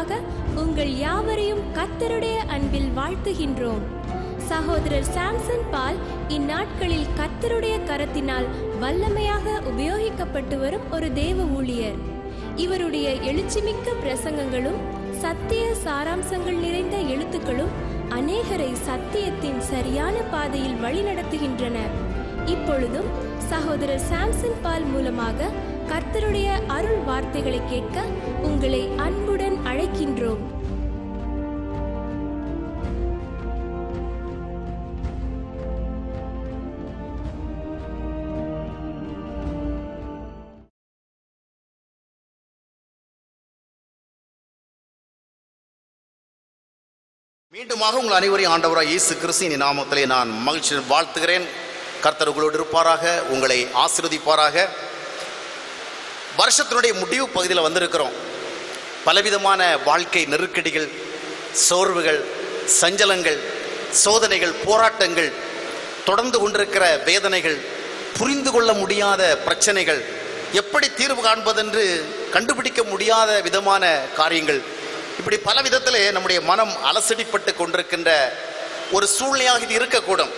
சார்பாக உங்கள் யாவரையும் கர்த்தருடைய அன்பில் வாழ்த்துகின்றோம். சகோதரர் சாம்சன் பால் இந்நாட்களில் கர்த்தருடைய கரத்தினால் வல்லமையாக உபயோகிக்கப்பட்டு வரும் ஒரு தேவ ஊழியர். இவருடைய எழுச்சிமிக்க பிரசங்கங்களும் சத்திய சாராம்சங்கள் நிறைந்த எழுத்துக்களும் அநேகரை சத்தியத்தின் சரியான பாதையில் வழிநடத்துகின்றன. இப்பொழுதும் சகோதரர் சாம்சன் பால் மூலமாக கர்த்தருடைய அருள் வார்த்தைகளை கேட்க உங்களை அன்புடன் அழைக்கின்றோம். மீண்டுமாக உங்கள் அனைவரையும் ஆண்டவராக இயேசு கிறிஸ்தின் நாமத்திலே நான் மகிழ்ச்சியுடன் வாழ்த்துகிறேன். கர்த்தர் உங்களோடு இருப்பாராக உங்களை ஆசிர்வதிப்பாராக. வருஷத்தினுடைய முடிவு பகுதியில் வந்திருக்கிறோம். பலவிதமான வாழ்க்கை நெருக்கடிகள் சோர்வுகள் சஞ்சலங்கள் சோதனைகள் போராட்டங்கள் தொடர்ந்து கொண்டிருக்கிற வேதனைகள் புரிந்து கொள்ள முடியாத பிரச்சனைகள் எப்படி தீர்வு காண்பதென்று கண்டுபிடிக்க முடியாத விதமான காரியங்கள். இப்படி பல விதத்தில் நம்முடைய மனம் அலசடிப்பட்டு கொண்டிருக்கின்ற ஒரு சூழ்நிலையாக இது இருக்கக்கூடும்.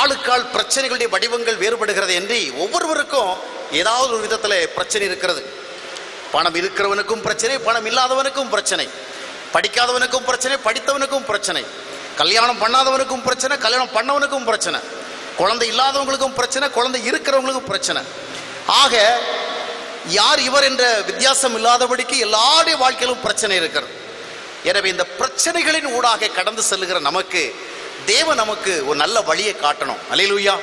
ஆளுக்கால் பிரச்சனைகளுடைய வடிவங்கள் வேறுபடுகிறது என்று ஒவ்வொருவருக்கும் ஏதாவது ஒரு விதத்தில் பிரச்சனை இருக்கிறது. பணம் இருக்கிறவனுக்கும் பிரச்சனை பணம் இல்லாதவனுக்கும் பிரச்சனை. படிக்காதவனுக்கும் பிரச்சனை படித்தவனுக்கும் பிரச்சனை. கல்யாணம் பண்ணாதவனுக்கும் பிரச்சனை கல்யாணம் பண்ணவனுக்கும் பிரச்சனை. குழந்தை இல்லாதவங்களுக்கும் பிரச்சனை குழந்தை இருக்கிறவங்களுக்கும் பிரச்சனை. ஆக யார் இவர் என்ற வித்தியாசம் இல்லாதபடிக்கு எல்லாருடைய வாழ்க்கையிலும் பிரச்சனை இருக்கிறது. எனவே இந்த பிரச்சனைகளின் ஊடாக கடந்து செல்லுகிற நமக்கு தேவ நமக்கு ஒரு நல்ல வழியை காட்டணும். அலையிலுயா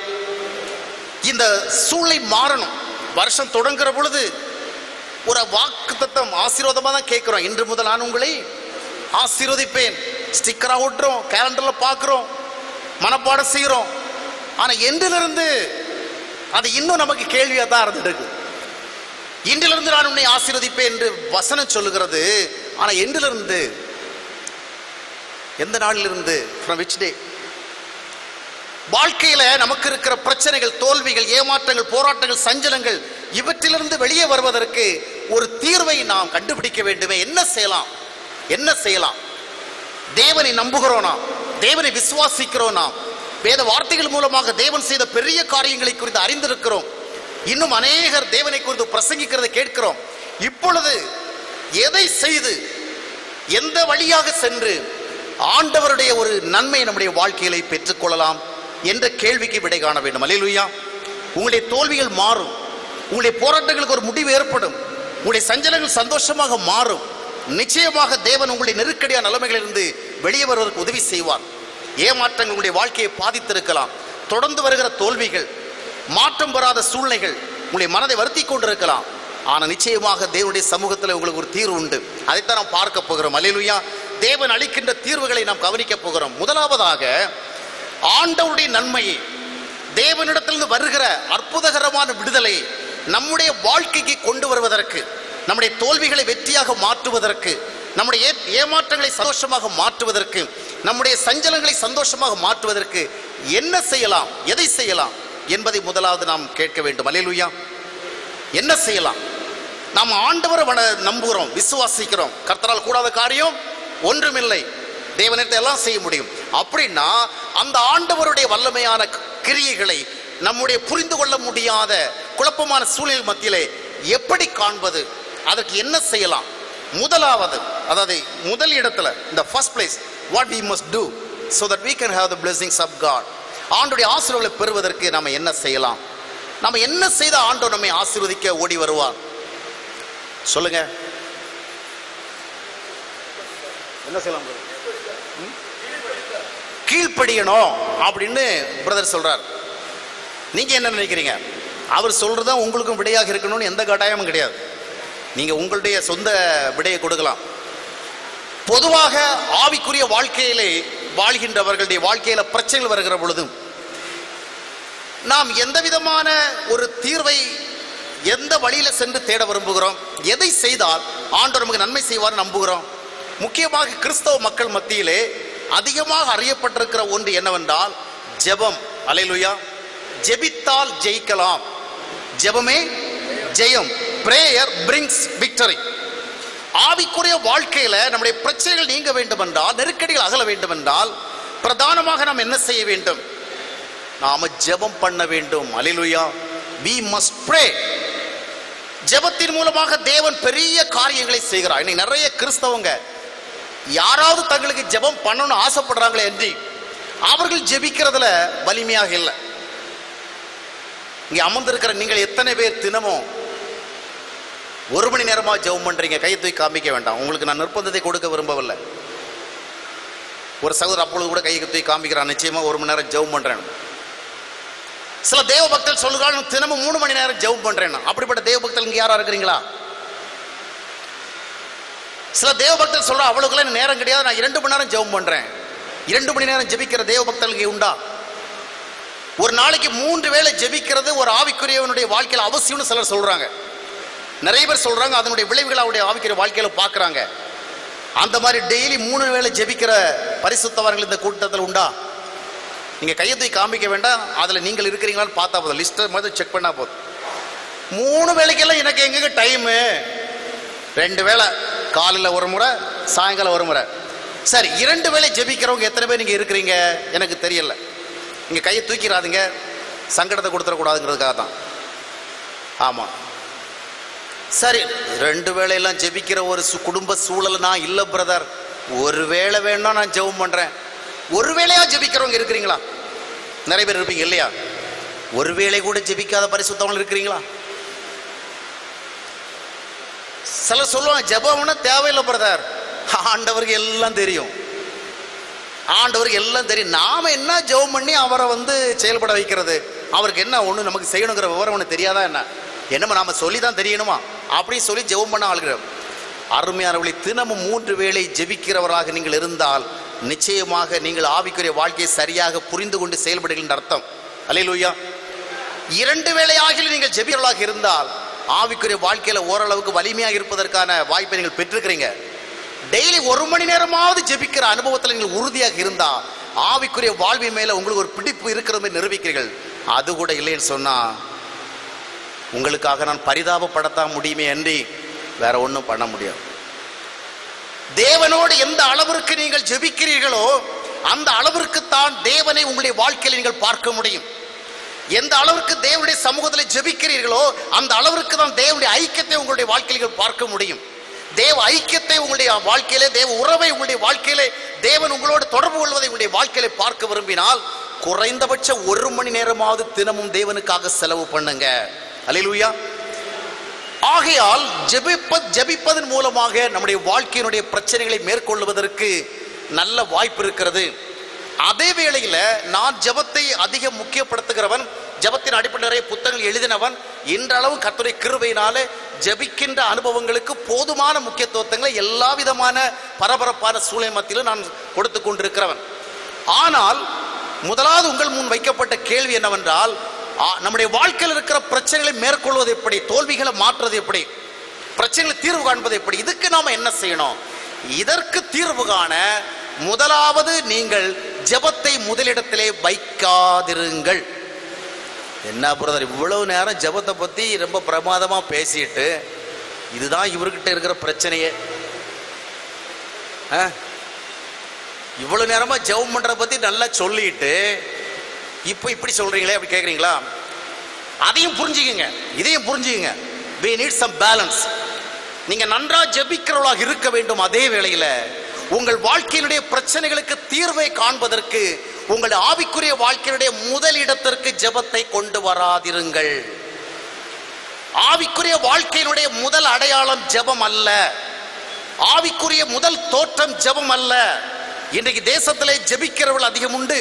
இந்த சூழ்நிலை மாறணும். வருஷம் தொடங்குற பொழுது ஒரு வாக்கு தத்தம் ஆசீர்வாதமாக தான் கேட்குறோம். இன்று முதல் நான் உங்களை ஆசீர்வதிப்பேன். ஸ்டிக்கராக விட்டுறோம் கேலண்டரில் பார்க்குறோம். மனப்பாடம் செய்கிறோம். ஆனால் என்றிலிருந்து அது இன்னும் நமக்கு கேள்வியாக தான் இருந்துட்டு இருக்கு இன்றிலிருந்து நான் உன்னை ஆசீர்வதிப்பேன் என்று வசனம் சொல்லுகிறது. ஆனால் என்றிலிருந்து எந்த நாளிலிருந்து? ஃப்ரம் விச் டே வாழ்க்கையில நமக்கு இருக்கிற பிரச்சனைகள் தோல்விகள் ஏமாற்றங்கள் போராட்டங்கள் சஞ்சலங்கள் இவற்றிலிருந்து வெளியே வருவதற்கு ஒரு தீர்வை நாம் கண்டுபிடிக்க வேண்டுமே. என்ன செய்யலாம்? என்ன செய்யலாம்? தேவனை நம்புகிறோம் நாம் தேவனை விசுவாசிக்கிறோம் நாம் வேத வார்த்தைகள் மூலமாக தேவன் செய்த பெரிய காரியங்களை குறித்து அறிந்திருக்கிறோம். இன்னும் அநேகர் தேவனை குறித்து பிரசங்கிக்கிறதை கேட்கிறோம். இப்பொழுது எதை செய்து எந்த வழியாக சென்று ஆண்டவருடைய ஒரு நன்மை நம்முடைய வாழ்க்கையில பெற்றுக்கொள்ளலாம்? என்ற கேள்விக்கு விடை காண வேண்டும். அலையிலுயா உங்களுடைய தோல்விகள் மாறும். உங்களுடைய போராட்டங்களுக்கு ஒரு முடிவு ஏற்படும். உங்களுடைய சஞ்சலங்கள் சந்தோஷமாக மாறும். நிச்சயமாக தேவன் உங்களுடைய நெருக்கடியான நிலைமைகளிலிருந்து வெளியே வருவதற்கு உதவி செய்வார். ஏமாற்றங்கள் உங்களுடைய வாழ்க்கையை பாதித்திருக்கலாம். தொடர்ந்து வருகிற தோல்விகள் மாற்றம் வராத சூழ்நிலைகள் உங்களுடைய மனதை வருத்தி கொண்டிருக்கலாம். ஆனால் நிச்சயமாக தேவனுடைய சமூகத்தில் உங்களுக்கு ஒரு தீர்வு உண்டு. அதைத்தான் நாம் பார்க்க போகிறோம். அலையிலுயா தேவன் அளிக்கின்ற தீர்வுகளை நாம் கவனிக்க போகிறோம். முதலாவதாக ஆண்டவருடைய நன்மையை. தேவனிடத்திலிருந்து வருகிற அற்புதகரமான விடுதலை நம்முடைய வாழ்க்கைக்கு கொண்டு வருவதற்கு நம்முடைய தோல்விகளை வெற்றியாக மாற்றுவதற்கு நம்முடைய ஏமாற்றங்களை சந்தோஷமாக மாற்றுவதற்கு நம்முடைய சஞ்சலங்களை சந்தோஷமாக மாற்றுவதற்கு என்ன செய்யலாம் எதை செய்யலாம் என்பதை முதலாவது நாம் கேட்க வேண்டும். அலையலுயா என்ன செய்யலாம்? நாம் ஆண்டவரை நம்புகிறோம் விசுவாசிக்கிறோம். கர்த்தரால் கூடாத காரியம் ஒன்றுமில்லை. தேவனிடத்தை எல்லாம் செய்ய முடியும். அப்படின்னா அந்த ஆண்டவருடைய வல்லமையான கிரியைகளை நம்முடைய புரிந்து கொள்ள முடியாத குழப்பமான சூழ்நிலை மத்தியிலே எப்படி காண்பது? அதற்கு என்ன செய்யலாம்? முதலாவது அதாவது முதல் இடத்துல இந்த first place what we must do so that we can have the blessings of God ஆண்டுடைய ஆசீர்வாதங்களை பெறுவதற்கு நம்ம என்ன செய்யலாம்? நம்ம என்ன செய்த ஆண்டோ நம்மை ஆசீர்வதிக்க ஓடி வருவார்? சொல்லுங்க. என்ன செய்யலாம்? கீழ்ப்படியணும் அப்படின்னு பிரதர் சொல்றார். நீங்க என்ன நினைக்கிறீங்க? அவர் சொல்றதா உங்களுக்கும் விடையாக இருக்கணும்னு எந்த கட்டாயமும் கிடையாது. நீங்க உங்களுடைய சொந்த விடையை கொடுக்கலாம். பொதுவாக ஆவிக்குரிய வாழ்க்கையிலே வாழ்கின்றவர்களுடைய வாழ்க்கையில பிரச்சனைகள் வருகிற பொழுதும் நாம் எந்த விதமான ஒரு தீர்வை எந்த வழியில சென்று தேட விரும்புகிறோம்? எதை செய்தால் ஆண்டவர் நமக்கு நன்மை செய்வார் நம்புகிறோம்? முக்கியமாக கிறிஸ்தவ மக்கள் மத்தியிலே அதிகமாக அறியப்பட்டிருக்கிற ஒன்று என்னவென்றால் ஜெபம். அலைலுயா ஜெபித்தால் ஜெயிக்கலாம். ஜெபமே ஜெயம். பிரேயர் பிரிங்ஸ் விக்டரி ஆவிக்குரிய வாழ்க்கையில நம்முடைய பிரச்சனைகள் நீங்க வேண்டும் என்றால் நெருக்கடிகள் அகல வேண்டும் என்றால் பிரதானமாக நாம் என்ன செய்ய வேண்டும்? நாம ஜெபம் பண்ண வேண்டும். அலிலுயா வி மஸ்ட் ப்ரே ஜெபத்தின் மூலமாக தேவன் பெரிய காரியங்களை செய்கிறார். இன்னைக்கு நிறைய கிறிஸ்தவங்க யாராவது தங்களுக்கு ஜெபம் பண்ணணும்னு ஆசைப்படுறாங்களே என்று அவர்கள் ஜெபிக்கிறதுல வலிமையாக இல்லை. இங்கே அமர்ந்திருக்கிற நீங்கள் எத்தனை பேர் தினமும் ஒரு மணி நேரமா ஜெபம் பண்ணுறீங்க கையை தூக்கி காமிக்க வேண்டாம். உங்களுக்கு நான் நிர்பந்தத்தை கொடுக்க விரும்பவில்லை. ஒரு சகோதரர் அப்பொழுது கூட கையை தூக்கி காமிக்கிறான் நிச்சயமா ஒரு மணி நேரம் ஜெபம் பண்றேன். சில தேவ பக்தர்கள் சொல்லுகிறாள் தினமும் மூணு மணி நேரம் ஜெபம் பண்றேன். அப்படிப்பட்ட தேவ பக்தர்கள் இங்க யாரா இருக்கிறீங்களா? சில தேவபக்தர் பக்தர்கள் சொல்றா நேரம் கிடையாது நான் இரண்டு மணி நேரம் ஜெபம் பண்றேன். இரண்டு மணி நேரம் ஜெபிக்கிற தேவ பக்தர்களுக்கு உண்டா? ஒரு நாளைக்கு மூன்று வேளை ஜெபிக்கிறது ஒரு ஆவிக்குரியவனுடைய வாழ்க்கையில் அவசியம்னு சிலர் சொல்றாங்க. நிறைய பேர் சொல்றாங்க அதனுடைய விளைவுகள் அவருடைய ஆவிக்குரிய வாழ்க்கையில பார்க்குறாங்க. அந்த மாதிரி டெய்லி மூணு வேளை ஜெபிக்கிற பரிசுத்தவர்கள் இந்த கூட்டத்தில் உண்டா? நீங்க கையை தூக்கி காமிக்க வேண்டாம் அதுல நீங்கள் இருக்கிறீங்களான்னு பார்த்தா போதும். லிஸ்ட்டை மாதிரி செக் பண்ணா போதும். மூணு வேளைக்கெல்லாம் எனக்கு எங்க டைமு ரெண்டு வேளை. காலையில் ஒரு முறை சாயங்காலம் ஒரு முறை. சரி இரண்டு வேளை ஜெபிக்கிறவங்க எத்தனை பேர் நீங்கள் இருக்கிறீங்க? எனக்கு தெரியல. நீங்கள் கையை தூக்கிடாதீங்க. சங்கடத்தை கொடுத்துடக்கூடாதுங்கிறதுக்காக தான் ஆமாம் சரி ரெண்டு வேளையெல்லாம் ஜெபிக்கிற ஒரு சு- குடும்ப சூழல் நான் இல்லை பிரதர் ஒரு வேளை வேணா நான் ஜெபம் பண்ணுறேன் ஒரு வேளையா ஜெபிக்கிறவங்க இருக்கிறீங்களா? நிறைய பேர் இருப்பீங்க இல்லையா? ஒரு வேளை கூட ஜெபிக்காத பரிசுத்தவங்க இருக்கிறீங்களா? சில சொல்லுவாங்க ஜபம்னா தேவையில்லை பிரதர் ஆண்டவருக்கு எல்லாம் தெரியும். ஆண்டவருக்கு எல்லாம் தெரியும். நாம என்ன ஜெபம் பண்ணி அவரை வந்து செயல்பட வைக்கிறது? அவருக்கு என்ன ஒண்ணு நமக்கு செய்யணுங்கிற விவரம் ஒன்று தெரியாதா என்ன? என்னமோ நாம சொல்லி தான் தெரியணுமா? அப்படி சொல்லி ஜெபம் பண்ண ஆளுகிறோம் அருமையானவளை தினமும் மூன்று வேளை ஜெபிக்கிறவராக நீங்கள் இருந்தால் நிச்சயமாக நீங்கள் ஆவிக்குரிய வாழ்க்கையை சரியாக புரிந்து கொண்டு செயல்படுகின்ற அர்த்தம். அல்லேலூயா. இரண்டு வேளை ஆகிய நீங்கள் ஜெபிக்கிறவர்களாக இருந்தால் ஆவிக்குரிய வாழ்க்கையில ஓரளவுக்கு வலிமையாக இருப்பதற்கான வாய்ப்பை நீங்கள் பெற்றிருக்கிறீங்க. டெய்லி ஒரு மணி நேரமாவது ஜெபிக்கிற அனுபவத்தில் நீங்கள் உறுதியாக இருந்தா ஆவிக்குரிய வாழ்வின் மேல உங்களுக்கு ஒரு பிடிப்பு இருக்கிறது நிரூபிக்கிறீர்கள். அது கூட இல்லைன்னு சொன்னா உங்களுக்காக நான் பரிதாபப்படத்தான் முடியுமே அன்றி வேற ஒன்றும் பண்ண முடியாது. தேவனோடு எந்த அளவிற்கு நீங்கள் ஜெபிக்கிறீர்களோ அந்த அளவிற்குத்தான் தேவனை உங்களுடைய வாழ்க்கையில் நீங்கள் பார்க்க முடியும். எந்த அளவிற்கு தேவனுடைய சமூகத்தில் ஜெபிக்கிறீர்களோ அந்த அளவிற்கு தான் தேவனுடைய ஐக்கியத்தை உங்களுடைய வாழ்க்கையில் பார்க்க முடியும். தேவ ஐக்கியத்தை உங்களுடைய வாழ்க்கையிலே தேவ உறவை உங்களுடைய வாழ்க்கையிலே தேவன் உங்களோடு தொடர்பு கொள்வதை உங்களுடைய வாழ்க்கையிலே பார்க்க விரும்பினால் குறைந்தபட்ச ஒரு மணி நேரமாவது தினமும் தேவனுக்காக செலவு பண்ணுங்க. அல்லேலூயா ஆகையால் ஜெபிப்ப ஜெபிப்பதன் மூலமாக நம்முடைய வாழ்க்கையினுடைய பிரச்சனைகளை மேற்கொள்வதற்கு நல்ல வாய்ப்பு இருக்கிறது. அதே வேளையில் நான் ஜெபத்தை அதிக முக்கியப்படுத்துகிறவன் ஜெபத்தின் அடிப்படையில் புத்தகங்கள் எழுதினவன் இன்றளவும் கர்த்தருடைய கிருவையினாலே ஜெபிக்கின்ற அனுபவங்களுக்கு போதுமான முக்கியத்துவத்தங்களை எல்லா விதமான பரபரப்பான சூழ்நிலை மத்தியிலும் நான் கொடுத்து கொண்டிருக்கிறவன். ஆனால் முதலாவது உங்கள் முன் வைக்கப்பட்ட கேள்வி என்னவென்றால் நம்முடைய வாழ்க்கையில் இருக்கிற பிரச்சனைகளை மேற்கொள்வது எப்படி? தோல்விகளை மாற்றுவது எப்படி? பிரச்சனைகளை தீர்வு காண்பது எப்படி? இதுக்கு நாம் என்ன செய்யணும்? இதற்கு தீர்வு காண முதலாவது நீங்கள் ஜெபத்தை முதலிடத்திலே வைக்காதிருங்கள். என்ன பிரதர் இவ்வளவு நேரம் ஜெபத்தை பத்தி ரொம்ப பிரமாதமா பேசிட்டு இதுதான் இவர்கிட்ட இருக்கிற பிரச்சனையே. ஆ? இவ்வளவு நேரமா ஜெபம் பண்றத பத்தி நல்லா சொல்லிட்டு இப்போ இப்படி சொல்றீங்களே அப்படி கேக்குறீங்களா? அதையும் புரிஞ்சுக்கங்க இதையும் புரிஞ்சுக்கங்க. வி நீட் சம் பேலன்ஸ் நீங்க நன்றா ஜபிக்கிறவளாக இருக்க வேண்டும் அதே வேளையில உங்கள் வாழ்க்கையினுடைய பிரச்சனைகளுக்கு தீர்வை காண்பதற்கு உங்கள் ஆவிக்குரிய வாழ்க்கையினுடைய முதல் இடத்திற்கு ஜெபத்தை கொண்டு வராதிருங்கள். ஆவிக்குரிய வாழ்க்கையினுடைய முதல் அடையாளம் ஜெபம் அல்ல. ஆவிக்குரிய முதல் தோற்றம் ஜெபம் அல்ல. இன்றைக்கு தேசத்திலே ஜெபிக்கிறவர்கள் அதிகம் உண்டு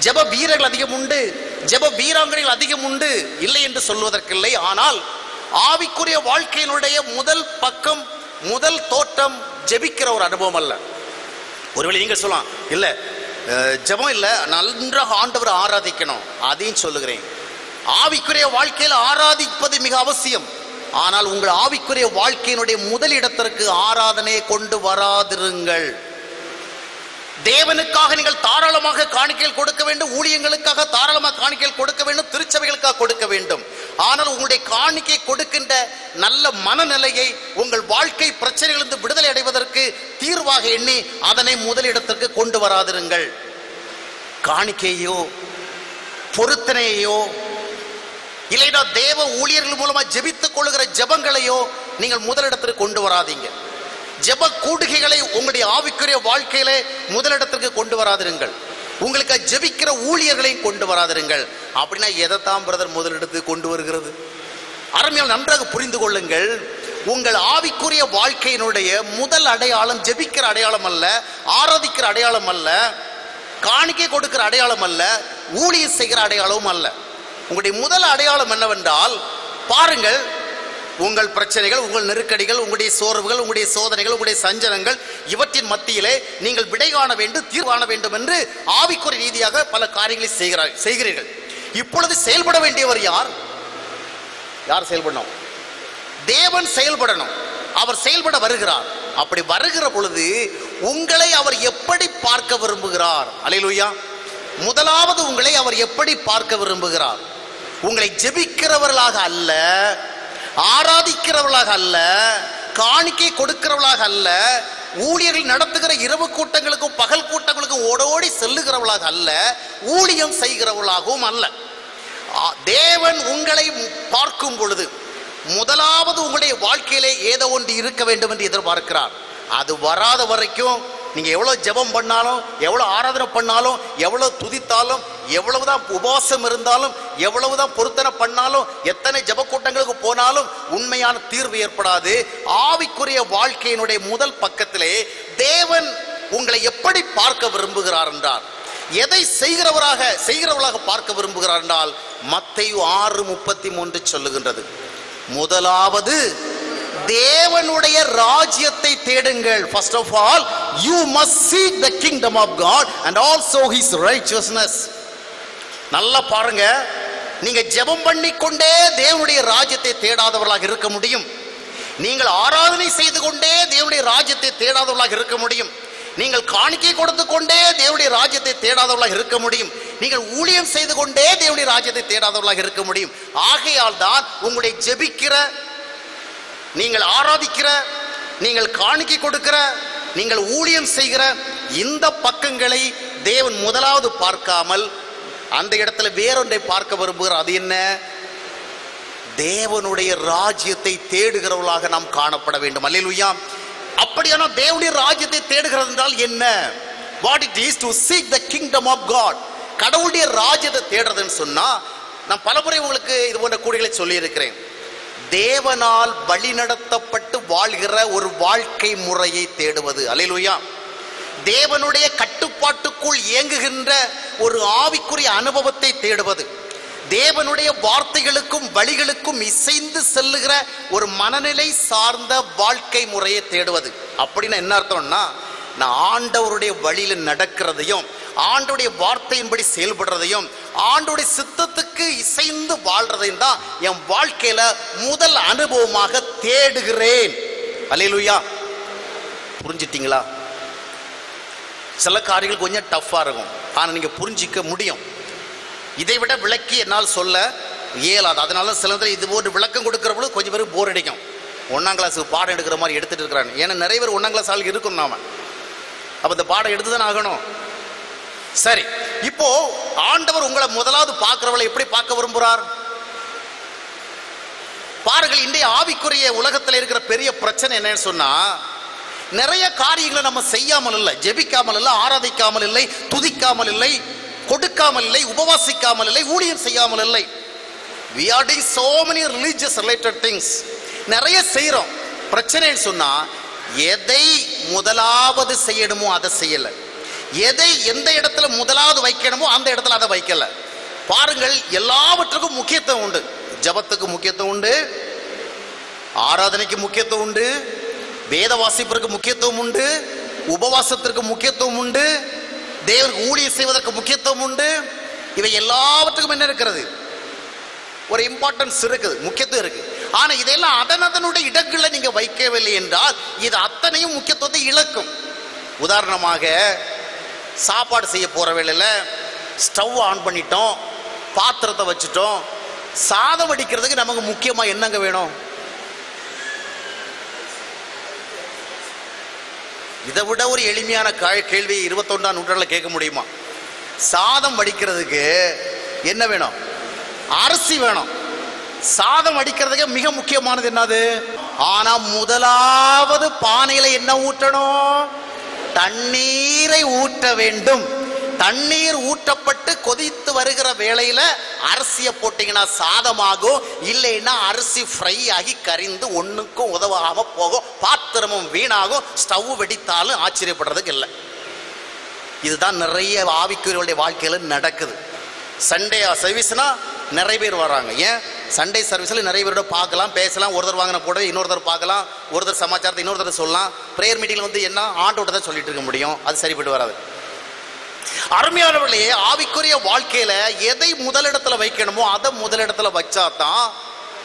ஜெப வீரர்கள் அதிகம் உண்டு ஜெப வீராங்கனைகள் அதிகம் உண்டு இல்லை என்று சொல்வதற்கில்லை. ஆனால் ஆவிக்குரிய வாழ்க்கையினுடைய முதல் பக்கம் முதல் தோற்றம் ஜெபிக்கிற ஒரு அனுபவம் அல்ல. ஒருவேளை நீங்க சொல்லலாம் இல்ல ஜபம் ஜெபம் இல்ல நன்றாக ஆண்டவரை ஆராதிக்கணும் அதையும் சொல்லுகிறேன். ஆவிக்குரிய வாழ்க்கையில் ஆராதிப்பது மிக அவசியம். ஆனால் உங்கள் ஆவிக்குரிய வாழ்க்கையினுடைய முதல் இடத்திற்கு ஆராதனையை கொண்டு வராதிருங்கள். தேவனுக்காக நீங்கள் தாராளமாக காணிக்கைகள் கொடுக்க வேண்டும் ஊழியங்களுக்காக தாராளமாக காணிக்கைகள் கொடுக்க வேண்டும் திருச்சபைகளுக்காக கொடுக்க வேண்டும். ஆனால் உங்களுடைய காணிக்கை கொடுக்கின்ற நல்ல மனநிலையை உங்கள் வாழ்க்கை பிரச்சனைகளிலிருந்து விடுதலை அடைவதற்கு தீர்வாக எண்ணி அதனை முதலிடத்திற்கு கொண்டு வராதிருங்கள். காணிக்கையோ பொருத்தனையோ இல்லைனா தேவ ஊழியர்கள் மூலமா ஜெபித்துக் கொள்ளுகிற ஜெபங்களையோ நீங்கள் முதலிடத்திற்கு கொண்டு வராதீங்க. ஜெப கூடுகைகளை உங்களுடைய ஆவிக்குரிய வாழ்க்கையிலே முதலிடத்திற்கு கொண்டு வராதிருங்கள். உங்களுக்கு ஜெபிக்கிற ஊழியர்களையும் கொண்டு வராதிருங்கள். அப்படின்னா எதைத்தான் பிரதர் முதலிடத்துக்கு கொண்டு வருகிறது? அருமையால் நன்றாக புரிந்து கொள்ளுங்கள். உங்கள் ஆவிக்குரிய வாழ்க்கையினுடைய முதல் அடையாளம் ஜெபிக்கிற அடையாளம் அல்ல ஆராதிக்கிற அடையாளம் அல்ல காணிக்கை கொடுக்கிற அடையாளம் அல்ல ஊழியர் செய்கிற அடையாளமும் அல்ல. உங்களுடைய முதல் அடையாளம் என்னவென்றால் பாருங்கள் உங்கள் பிரச்சனைகள் உங்கள் நெருக்கடிகள் உங்களுடைய சோர்வுகள் உங்களுடைய சோதனைகள் உங்களுடைய சஞ்சனங்கள் இவற்றின் மத்தியிலே நீங்கள் விடை காண வேண்டும் தீர்வாண வேண்டும் என்று ஆவிக்குறை ரீதியாக பல காரியங்களை செய்கிறார் செய்கிறீர்கள். இப்பொழுது செயல்பட வேண்டியவர் யார்? யார் செயல்படணும்? தேவன் செயல்படணும். அவர் செயல்பட வருகிறார். அப்படி வருகிற பொழுது உங்களை அவர் எப்படி பார்க்க விரும்புகிறார்? அலையலுயா. முதலாவது உங்களை அவர் எப்படி பார்க்க விரும்புகிறார்? உங்களை ஜெபிக்கிறவர்களாக அல்ல ஆராதிக்கிறவளாக அல்ல காணிக்கை கொடுக்கிறவளாக அல்ல ஊழியர்கள் நடத்துகிற இரவு கூட்டங்களுக்கும் பகல் கூட்டங்களுக்கும் ஓடோடி செல்லுகிறவளாக அல்ல ஊழியம் செய்கிறவளாகவும் அல்ல. தேவன் உங்களை பார்க்கும் பொழுது முதலாவது உங்களுடைய வாழ்க்கையிலே ஏதோ ஒன்று இருக்க வேண்டும் என்று எதிர்பார்க்கிறார். அது வராத வரைக்கும் நீங்க எவ்வளவு ஜெபம் பண்ணாலும் எவ்வளவு ஆராதனை பண்ணாலும் எவ்வளவு துதித்தாலும் எவ்வளவுதான் உபவாசம் இருந்தாலும் எவ்வளவுதான் பொருத்தனை பண்ணாலும் எத்தனை ஜப கூட்டங்களுக்கு போனாலும் உண்மையான தீர்வு ஏற்படாது. ஆவிக்குரிய வாழ்க்கையினுடைய முதல் பக்கத்திலே தேவன் உங்களை எப்படி பார்க்க விரும்புகிறார் என்றார். எதை செய்கிறவராக செய்கிறவளாக பார்க்க விரும்புகிறார் என்றால் மத்தேயு ஆறு முப்பத்தி மூன்று சொல்லுகின்றது. முதலாவது தேவனுடைய ராஜ்யத்தை தேடுங்கள். First of all you must seek the kingdom of God and also his righteousness நல்லா பாருங்க. நீங்க ஜெபம் பண்ணிக்கொண்டே தேவனுடைய ராஜ்யத்தை தேடாதவர்களாக இருக்க முடியும். நீங்கள் ஆராதனை செய்து கொண்டே தேவனுடைய ராஜ்யத்தை தேடாதவர்களாக இருக்க முடியும். நீங்கள் காணிக்கை கொடுத்து கொண்டே தேவனுடைய ராஜ்யத்தை தேடாதவர்களாக இருக்க முடியும். நீங்கள் ஊழியம் செய்து கொண்டே தேவனுடைய ராஜ்யத்தை தேடாதவர்களாக இருக்க முடியும். ஆகையால் தான் உங்களுடைய ஜெபிக்கிற நீங்கள் ஆராதிக்கிற நீங்கள் காணிக்கை கொடுக்கிற நீங்கள் ஊழியம் செய்கிற இந்த பக்கங்களை தேவன் முதலாவது பார்க்காமல் அந்த இடத்துல வேறொன்றை பார்க்க விரும்புகிறார். அது என்ன? தேவனுடைய ராஜ்யத்தை தேடுகிறவர்களாக நாம் காணப்பட வேண்டும். அல்லேலூயா. அப்படியான தேவனுடைய ராஜ்யத்தை தேடுகிறது என்றால் என்ன? What it is to seek the kingdom of God கடவுளுடைய ராஜ்யத்தை தேடுறதுன்னு சொன்னா நான் பலமுறை உங்களுக்கு இது போன்ற கூடிகளை சொல்லியிருக்கிறேன். தேவனால் வழிநடத்தப்பட்டு வாழ்கிற ஒரு வாழ்க்கை முறையை தேடுவது. அல்லேலூயா. தேவனுடைய கட்டுப்பாட்டுக்குள் இயங்குகின்ற ஒரு ஆவிக்குரிய அனுபவத்தை தேடுவது. தேவனுடைய வார்த்தைகளுக்கும் வழிகளுக்கும் இசைந்து செல்லுகிற ஒரு மனநிலை சார்ந்த வாழ்க்கை முறையை தேடுவது. அப்படின்னு என்ன அர்த்தம்னா நான் ஆண்டவருடைய வழியில் நடக்கிறதையும் ஆண்டோடைய வார்த்தையின்படி செயல்படுறதையும் ஆண்டோடைய சித்தத்துக்கு இசைந்து வாழ்றதையும் தான் என் வாழ்க்கையில முதல் அனுபவமாக தேடுகிறேன். அல்லேலூயா. புரிஞ்சிட்டீங்களா? சில காரியங்கள் கொஞ்சம் டஃப்பாக இருக்கும். ஆனால் நீங்கள் புரிஞ்சிக்க முடியும். இதை விட விளக்கி என்னால் சொல்ல இயலாது. அதனால சில நேரம் இது போன்று விளக்கம் கொடுக்கிற பொழுது கொஞ்சம் பேருக்கு போர் அடிக்கும். ஒன்றாம் கிளாஸுக்கு பாடம் எடுக்கிற மாதிரி எடுத்துட்டு இருக்கிறாங்க. ஏன்னா நிறைய பேர் ஒன்றாம் கிளாஸ் ஆளுக்கு இருக்கும் நாம. அப்போ இந்த பாடம் எடுத்துதான் ஆகணும்? சரி இப்போ ஆண்டவர் உங்களை முதலாவது பார்க்கிறவளை எப்படி பார்க்க விரும்புகிறார் பாருங்கள் இன்றைய ஆவிக்குரிய உலகத்தில் இருக்கிற பெரிய பிரச்சனை என்னன்னு சொன்னா நிறைய காரியங்களை நம்ம செய்யாமல் இல்லை ஜெபிக்காமல் இல்லை ஆராதிக்காமல் இல்லை துதிக்காமல் இல்லை கொடுக்காமல் இல்லை உபவாசிக்காமல் இல்லை ஊழியம் செய்யாமல் இல்லை. We are doing so many religious related things நிறைய செய்கிறோம் பிரச்சனைன்னு சொன்னா எதை முதலாவது செய்யணுமோ அதை செய்யல. எதை எந்த இடத்துல முதலாவது வைக்கணுமோ அந்த இடத்துல அதை வைக்கல. பாருங்கள் எல்லாவற்றுக்கும் முக்கியத்துவம் உண்டு. ஜபத்துக்கு முக்கியத்துவம் உண்டு. ஆராதனைக்கு முக்கியத்துவம் உண்டு. வேத வாசிப்பிற்கு முக்கியத்துவம் உண்டு. உபவாசத்திற்கு முக்கியத்துவம் உண்டு. தேவனுக்கு ஊழியம் செய்வதற்கு முக்கியத்துவம் உண்டு. இவை எல்லாவற்றுக்கும் என்ன இருக்கிறது? ஒரு இம்பார்ட்டன்ஸ் இருக்குது முக்கியத்துவம் இருக்குது. ஆனா இதெல்லாம் அதன் அதனுடைய இடங்களில் நீங்க வைக்கவில்லை என்றால் இது அத்தனையும் முக்கியத்துவத்தை இழக்கும். உதாரணமாக சாப்பாடு செய்ய போற வேலையில ஸ்டவ் ஆன் பண்ணிட்டோம் பாத்திரத்தை வச்சுட்டோம் சாதம் அடிக்கிறதுக்கு நமக்கு முக்கியமா என்னங்க வேணும்? இதை விட ஒரு எளிமையான கேள்வியை கேள்வி இருபத்தொன்னாம் கேட்க முடியுமா? சாதம் வடிக்கிறதுக்கு என்ன வேணும்? அரிசி வேணும். சாதம் அடிக்கிறதுக்கு மிக முக்கியமானது என்னது? ஆனா முதலாவது பானையில என்ன ஊற்றணும்? தண்ணீரை ஊற்ற வேண்டும். தண்ணீர் ஊற்றப்பட்டு கொதித்து வருகிற வேளையில அரிசியை போட்டீங்கன்னா சாதமாகும். இல்லைன்னா அரிசி ஃப்ரை ஆகி கரிந்து ஒண்ணுக்கும் உதவாம போகும். பாத்திரமும் வீணாகும். ஸ்டவ் வெடித்தாலும் ஆச்சரியப்படுறதுக்கு இல்லை. இதுதான் நிறைய ஆவிக்குரியவருடைய வாழ்க்கையில நடக்குது. சண்டே சர்வீஸ்னா நிறைய பேர் வராங்க ஏன்? சண்டே சர்வீஸில் நிறைய பேரோட பார்க்கலாம் பேசலாம். ஒருத்தர் வாங்கின கூட இன்னொருத்தர் பார்க்கலாம். ஒருத்தர் சமாச்சாரத்தை இன்னொருத்தர் சொல்லலாம். ப்ரேயர் மீட்டிங்ல வந்து என்ன? ஆண்டோட தான் சொல்லிட்டு இருக்க முடியும். அது சரிப்பட்டு வராது. அருமையானவர்களே ஆவிக்குரிய வாழ்க்கையில எதை முதலிடத்துல வைக்கணுமோ அதை முதலிடத்துல வச்சாதான்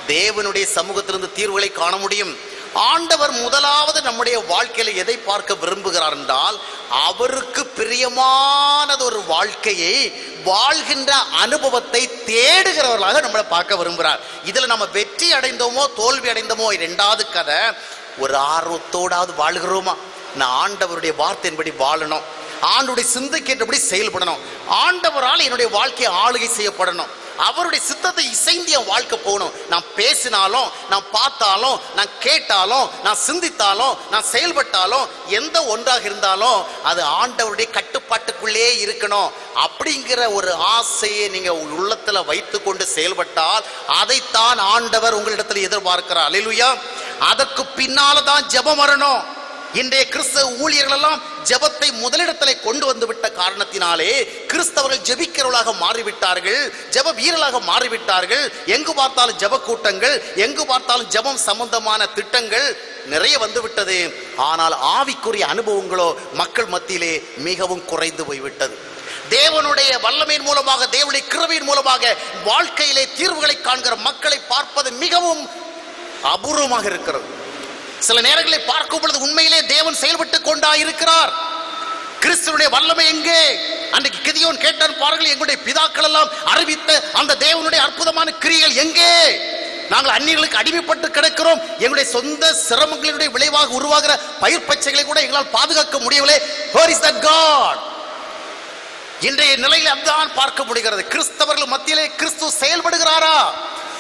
தேவனுடைய சமூகத்திலிருந்து தீர்வுகளை காண முடியும். ஆண்டவர் முதலாவது நம்முடைய வாழ்க்கையில எதை பார்க்க விரும்புகிறார் என்றால் அவருக்கு பிரியமானது ஒரு வாழ்க்கையை வாழ்கின்ற அனுபவத்தை தேடுகிறவர்களாக நம்மளை பார்க்க விரும்புகிறார். இதுல நம்ம வெற்றி அடைந்தோமோ தோல்வி அடைந்தோமோ இரண்டாவது கதை. ஒரு ஆர்வத்தோடாவது வாழ்கிறோமா? நான் ஆண்டவருடைய வார்த்தையின்படி வாழணும். ஆண்டுடைய சிந்தைக்கேற்றபடி செயல்படணும். ஆண்டவரால் என்னுடைய வாழ்க்கையை ஆளுகை செய்யப்படணும். அவருடைய சித்தத்தை இசைந்து என் வாழ்க்கை போகணும். நான் பேசினாலும் நான் பார்த்தாலும் நான் கேட்டாலும் நான் சிந்தித்தாலும் நான் செயல்பட்டாலும் எந்த ஒன்றாக இருந்தாலும் அது ஆண்டவருடைய கட்டுப்பாட்டுக்குள்ளே இருக்கணும். அப்படிங்கிற ஒரு ஆசையை நீங்க உள்ளத்துல வைத்துக்கொண்டு செயல்பட்டால் அதைத்தான் ஆண்டவர் உங்களிடத்தில் எதிர்பார்க்கிறார். அல்லேலூயா. அதற்கு பின்னால தான் ஜெபம் வரணும். இன்றைய கிறிஸ்தவ ஊழியர்கள் எல்லாம் ஜெபத்தை முதலிடத்திலே கொண்டு வந்து விட்ட காரணத்தினாலே கிறிஸ்தவர்கள் ஜபிக்கிறவர்களாக மாறிவிட்டார்கள் ஜெப வீரர்களாக மாறிவிட்டார்கள். எங்கு பார்த்தாலும் ஜப கூட்டங்கள் எங்கு பார்த்தாலும் ஜெபம் சம்பந்தமான திட்டங்கள் நிறைய வந்துவிட்டது. ஆனால் ஆவிக்குரிய அனுபவங்களோ மக்கள் மத்தியிலே மிகவும் குறைந்து போய்விட்டது. தேவனுடைய வல்லமையின் மூலமாக தேவனுடைய கிருவியின் மூலமாக வாழ்க்கையிலே தீர்வுகளை காண்கிற மக்களை பார்ப்பது மிகவும் அபூர்வமாக இருக்கிறது. சில நேரங்களை பார்க்கும் பொழுது உண்மையிலே தேவன் செயல்பட்டு கொண்டா இருக்கிறார் கிறிஸ்துவனுடைய வல்லமை எங்கே? அன்றைக்கு கிதியோன் கேட்டான் பாருங்கள் எங்களுடைய பிதாக்கள் எல்லாம் அறிவித்த அந்த தேவனுடைய அற்புதமான கிரியைகள் எங்கே? நாங்கள் அந்நியர்களுக்கு அடிமைப்பட்டு கிடக்கிறோம். எங்களுடைய சொந்த சிரமங்களினுடைய விளைவாக உருவாகிற பயிர் பச்சைகளை கூட எங்களால் பாதுகாக்க முடியவில்லை. ஹோர் இஸ் that காட் இன்றைய நிலையில் அதுதான் பார்க்க முடிகிறது. கிறிஸ்தவர்கள் மத்தியிலே கிறிஸ்து செயல்படுகிறாரா?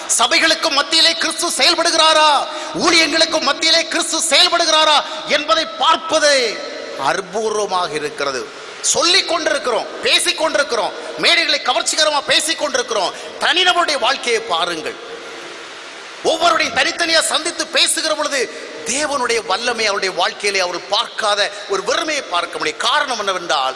சபைகளுக்கு மத்தியிலே கிறிஸ்து செயல்படுகிறாரா? ஊழியங்களுக்கு மத்தியிலே கிறிஸ்து செயல்படுகிறாரா என்பதை பார்ப்பது அற்பூர்வமாக இருக்கிறது. சொல்லிக் கொண்டிருக்கிறோம் பேசிக் கொண்டிருக்கிறோம் மேடைகளை கவர்ச்சிகரமா பேசிக் கொண்டிருக்கிறோம். தனிநபருடைய வாழ்க்கையை பாருங்கள். ஒவ்வொருடைய தனித்தனியா சந்தித்து பேசுகிற பொழுது தேவனுடைய வல்லமை அவருடைய வாழ்க்கையிலே அவர் பார்க்காத ஒரு வெறுமையை பார்க்க முடியும். காரணம் என்னவென்றால்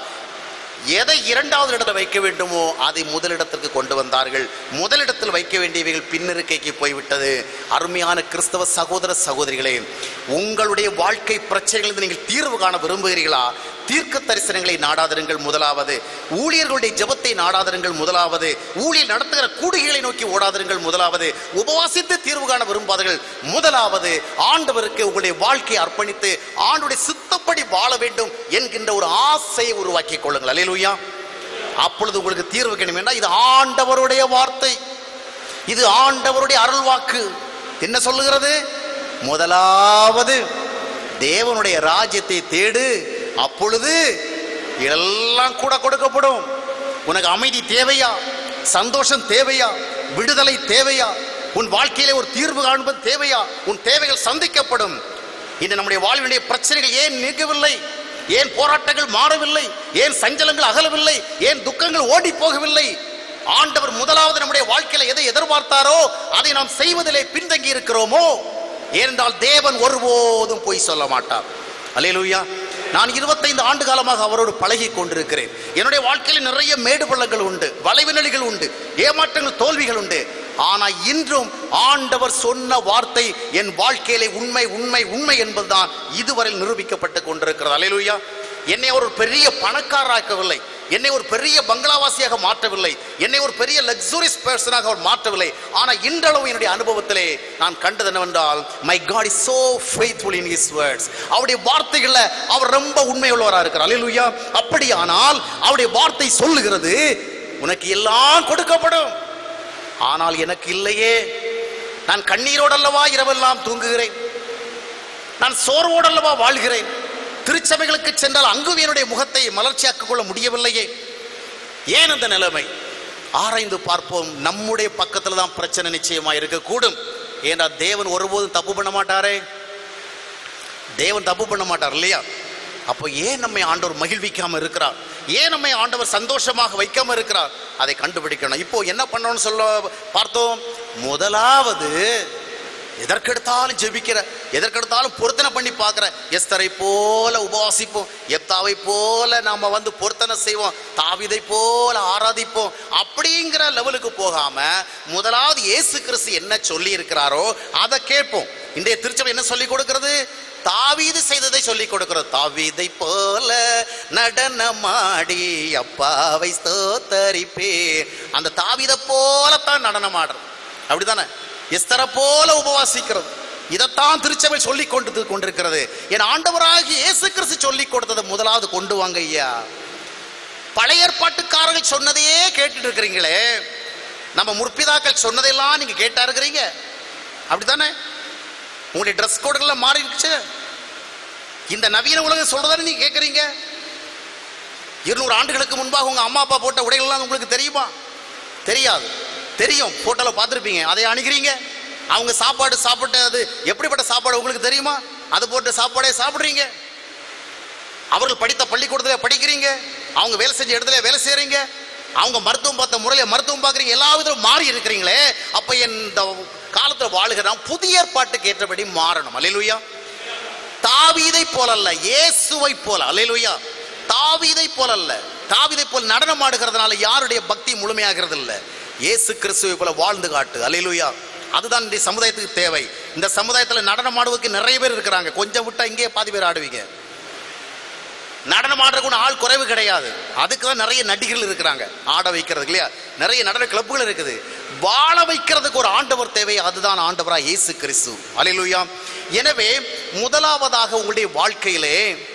எதை இரண்டாவது இடத்தில் வைக்க வேண்டுமோ அதை முதலிடத்திற்கு கொண்டு வந்தார்கள். முதலிடத்தில் வைக்க வேண்டியவைகள் பின்னிருக்கைக்கு போய்விட்டது. அருமையான கிறிஸ்தவ சகோதர சகோதரிகளே உங்களுடைய வாழ்க்கை பிரச்சனைகளிலிருந்து நீங்கள் தீர்வு காண விரும்புகிறீர்களா? தீர்க்க தரிசனங்களை நாடாதிருங்கள் முதலாவது. ஊழியர்களுடைய ஜெபத்தை நாடாதிருங்கள் முதலாவது. ஊழியர் நடத்துகிற கூடுகைகளை நோக்கி ஓடாதிருங்கள் முதலாவது. உபவாசித்து தீர்வு காண விரும்பாதீர்கள் முதலாவது. ஆண்டவருக்கு உங்களுடைய வாழ்க்கையை அர்ப்பணித்து ஆண்டுடைய சித்தப்படி வாழ வேண்டும் என்கின்ற ஒரு ஆசையை உருவாக்கிக் கொள்ளுங்கள். அல்லேலூயா அப்பொழுது உங்களுக்கு தீர்வு கிடைக்கும் இது ஆண்டவருடைய வார்த்தை. இது ஆண்டவருடைய அருள் வாக்கு என்ன சொல்லுகிறது? முதலாவது தேவனுடைய ராஜ்யத்தை தேடு. அப்பொழுது எல்லாம் கூட கொடுக்கப்படும். உனக்கு அமைதி தேவையா? சந்தோஷம் தேவையா? விடுதலை தேவையா? உன் வாழ்க்கையிலே ஒரு தீர்வு காண்பது தேவையா? உன் தேவைகள் சந்திக்கப்படும். இன்று நம்முடைய வாழ்வினுடைய பிரச்சனைகள் ஏன் நீங்கவில்லை? ஏன் போராட்டங்கள் மாறவில்லை? ஏன் சஞ்சலங்கள் அகலவில்லை? ஏன் துக்கங்கள் ஓடி போகவில்லை? ஆண்டவர் முதலாவது நம்முடைய வாழ்க்கையில எதை எதிர்பார்த்தாரோ அதை நாம் செய்வதிலே பின்தங்கி இருக்கிறோமோ ஏனென்றால் தேவன் ஒருபோதும் பொய் சொல்ல மாட்டார். அலையலூயா நான் இருபத்தைந்து ஆண்டு காலமாக அவரோடு பழகி கொண்டிருக்கிறேன். என்னுடைய வாழ்க்கையில் நிறைய மேடு பள்ளங்கள் உண்டு வளைவினலிகள் உண்டு ஏமாற்றங்கள் தோல்விகள் உண்டு. ஆனால் இன்றும் ஆண்டவர் சொன்ன வார்த்தை என் வாழ்க்கையிலே உண்மை உண்மை உண்மை என்பதுதான் இதுவரை நிரூபிக்கப்பட்டு கொண்டிருக்கிறது. அல்லேலூயா. என்னை ஒரு பெரிய பணக்காரராக்கவில்லை. என்னை ஒரு பெரிய பங்களாவாசியாக மாற்றவில்லை. என்னை ஒரு பெரிய லக்ஸூரிஸ் பர்சனாக அவர் மாற்றவில்லை. ஆனால் இன்றளவு என்னுடைய அனுபவத்திலே நான் கண்டது என்னவென்றால் my God is so faithful in his words அவருடைய வார்த்தைகளில் அவர் ரொம்ப உண்மையுள்ளவராக இருக்கிறார். அல்லேலூயா. அப்படியானால் அவருடைய வார்த்தை சொல்லுகிறது உனக்கு எல்லாம் கொடுக்கப்படும். ஆனால் எனக்கு இல்லையே. நான் கண்ணீரோடல்லவா இரவெல்லாம் தூங்குகிறேன். நான் சோர்வோடல்லவா வாழ்கிறேன். திருச்சபைகளுக்கு சென்றால் அங்கும் என்னுடைய முகத்தை மலர்ச்சியாக்கிக் கொள்ள முடியவில்லையே. ஏன் இந்த நிலைமை? ஆராய்ந்து பார்ப்போம். நம்முடைய பக்கத்தில் தான் பிரச்சனை நிச்சயமா இருக்கக்கூடும். ஏன்னா தேவன் ஒருபோதும் தப்பு பண்ண மாட்டாரே? தேவன் தப்பு பண்ண மாட்டார் இல்லையா? அப்போ ஏன் நம்மை ஆண்டவர் மகிழ்விக்காம இருக்கிறார்? ஏன் நம்மை ஆண்டவர் சந்தோஷமாக வைக்காம இருக்கிறார்? அதை கண்டுபிடிக்கணும். இப்போ என்ன பண்ணணும்னு சொல்ல பார்த்தோம். முதலாவது எதற்கெடுத்தாலும் ஜெபிக்கிற எதற்கெடுத்தாலும் பொருத்தனை பண்ணி பார்க்கிற. எஸ்தரை போல உபவாசிப்போம். எப்தாவை போல நம்ம வந்து பொருத்தனை செய்வோம். தாவிதை போல ஆராதிப்போம். அப்படிங்கிற லெவலுக்கு போகாம முதலாவது இயேசு கிறிஸ்து என்ன சொல்லி இருக்கிறாரோ அதை கேட்போம். இன்றைய திருச்சபை என்ன சொல்லி கொடுக்கிறது? தாவீது செய்ததை சொல்லி கொடுக்கிறது. தாவீதை போல நடனமாடி அப்பாவை ஸ்தோத்தரிப்பே அந்த தாவீதை போலத்தான் நடனம் ஆடுறது அப்படிதானே எஸ்தர போல உபவாசிக்கிறது. இதைத்தான் திருச்சபை சொல்லி கொண்டு கொண்டிருக்கிறது. என் ஆண்டவராகி இயேசு கிறிஸ்து சொல்லி கொடுத்ததை முதலாவது கொண்டு வாங்க ஐயா. பழைய ஏற்பாட்டுக்காரர்கள் சொன்னதையே கேட்டுட்டு இருக்கிறீங்களே. நம்ம முற்பிதாக்கள் சொன்னதெல்லாம் நீங்க கேட்டா இருக்கிறீங்க. அப்படித்தானே? உங்களுடைய ட்ரெஸ் கோடுகள்லாம் மாறி இந்த நவீன உலகம் சொல்றதானே நீங்க கேட்குறீங்க இருநூறு ஆண்டுகளுக்கு முன்பாக உங்க அம்மா அப்பா போட்ட உடைகள்லாம் உங்களுக்கு தெரியுமா? தெரியாது. தெரியும். போட்டோல பார்த்துருப்பீங்க. அதை அணுகிறீங்க. அவங்க சாப்பாடு சாப்பிட்ட அது எப்படிப்பட்ட சாப்பாடு உங்களுக்கு தெரியுமா? அது போட்ட சாப்பாடே சாப்பிட்றீங்க. அவர்கள் படித்த பள்ளிக்கூடத்தில் படிக்கிறீங்க. அவங்க வேலை செஞ்ச இடத்துல வேலை செய்கிறீங்க அவங்க மருத்துவம் பார்த்த முறையில் மருத்துவம் பார்க்குறீங்க. எல்லா விதம் மாறி இருக்கிறீங்களே. அப்போ இந்த காலத்தில் வாழுகிறான் புதிய ஏற்பாட்டுக்கு ஏற்றபடி மாறணும். அலையிலுயா தாவீதை போல அல்ல இயேசுவை போல. அலையிலுயா தாவீதை போல அல்ல தாவிதை போல் நடனம் ஆடுகிறதுனால யாருடைய பக்தி முழுமையாகிறது இல்லை இயேசு கிறிஸ்துவை போல வாழ்ந்து காட்டு. அலையிலுயா அதுதான் இந்த சமுதாயத்துக்கு தேவை. இந்த சமுதாயத்தில் நடனம் ஆடுவதற்கு நிறைய பேர் இருக்கிறாங்க. கொஞ்சம் விட்டா இங்கேயே பாதி பேர் ஆடுவீங்க. நடனம் ஆடுறதுக்கு ஆள் குறைவு கிடையாது. அதுக்கு தான் நிறைய நடிகர்கள் இருக்கிறாங்க. ஆட வைக்கிறதுக்கு இல்லையா? நிறைய நடன கிளப்புகள் இருக்குது. வாழ வைக்கிறதுக்கு ஒரு ஆண்டவர் தேவை. அதுதான் ஆண்டவரா இயேசு கிறிஸ்து. அலையிலுயா எனவே முதலாவதாக உங்களுடைய வாழ்க்கையிலே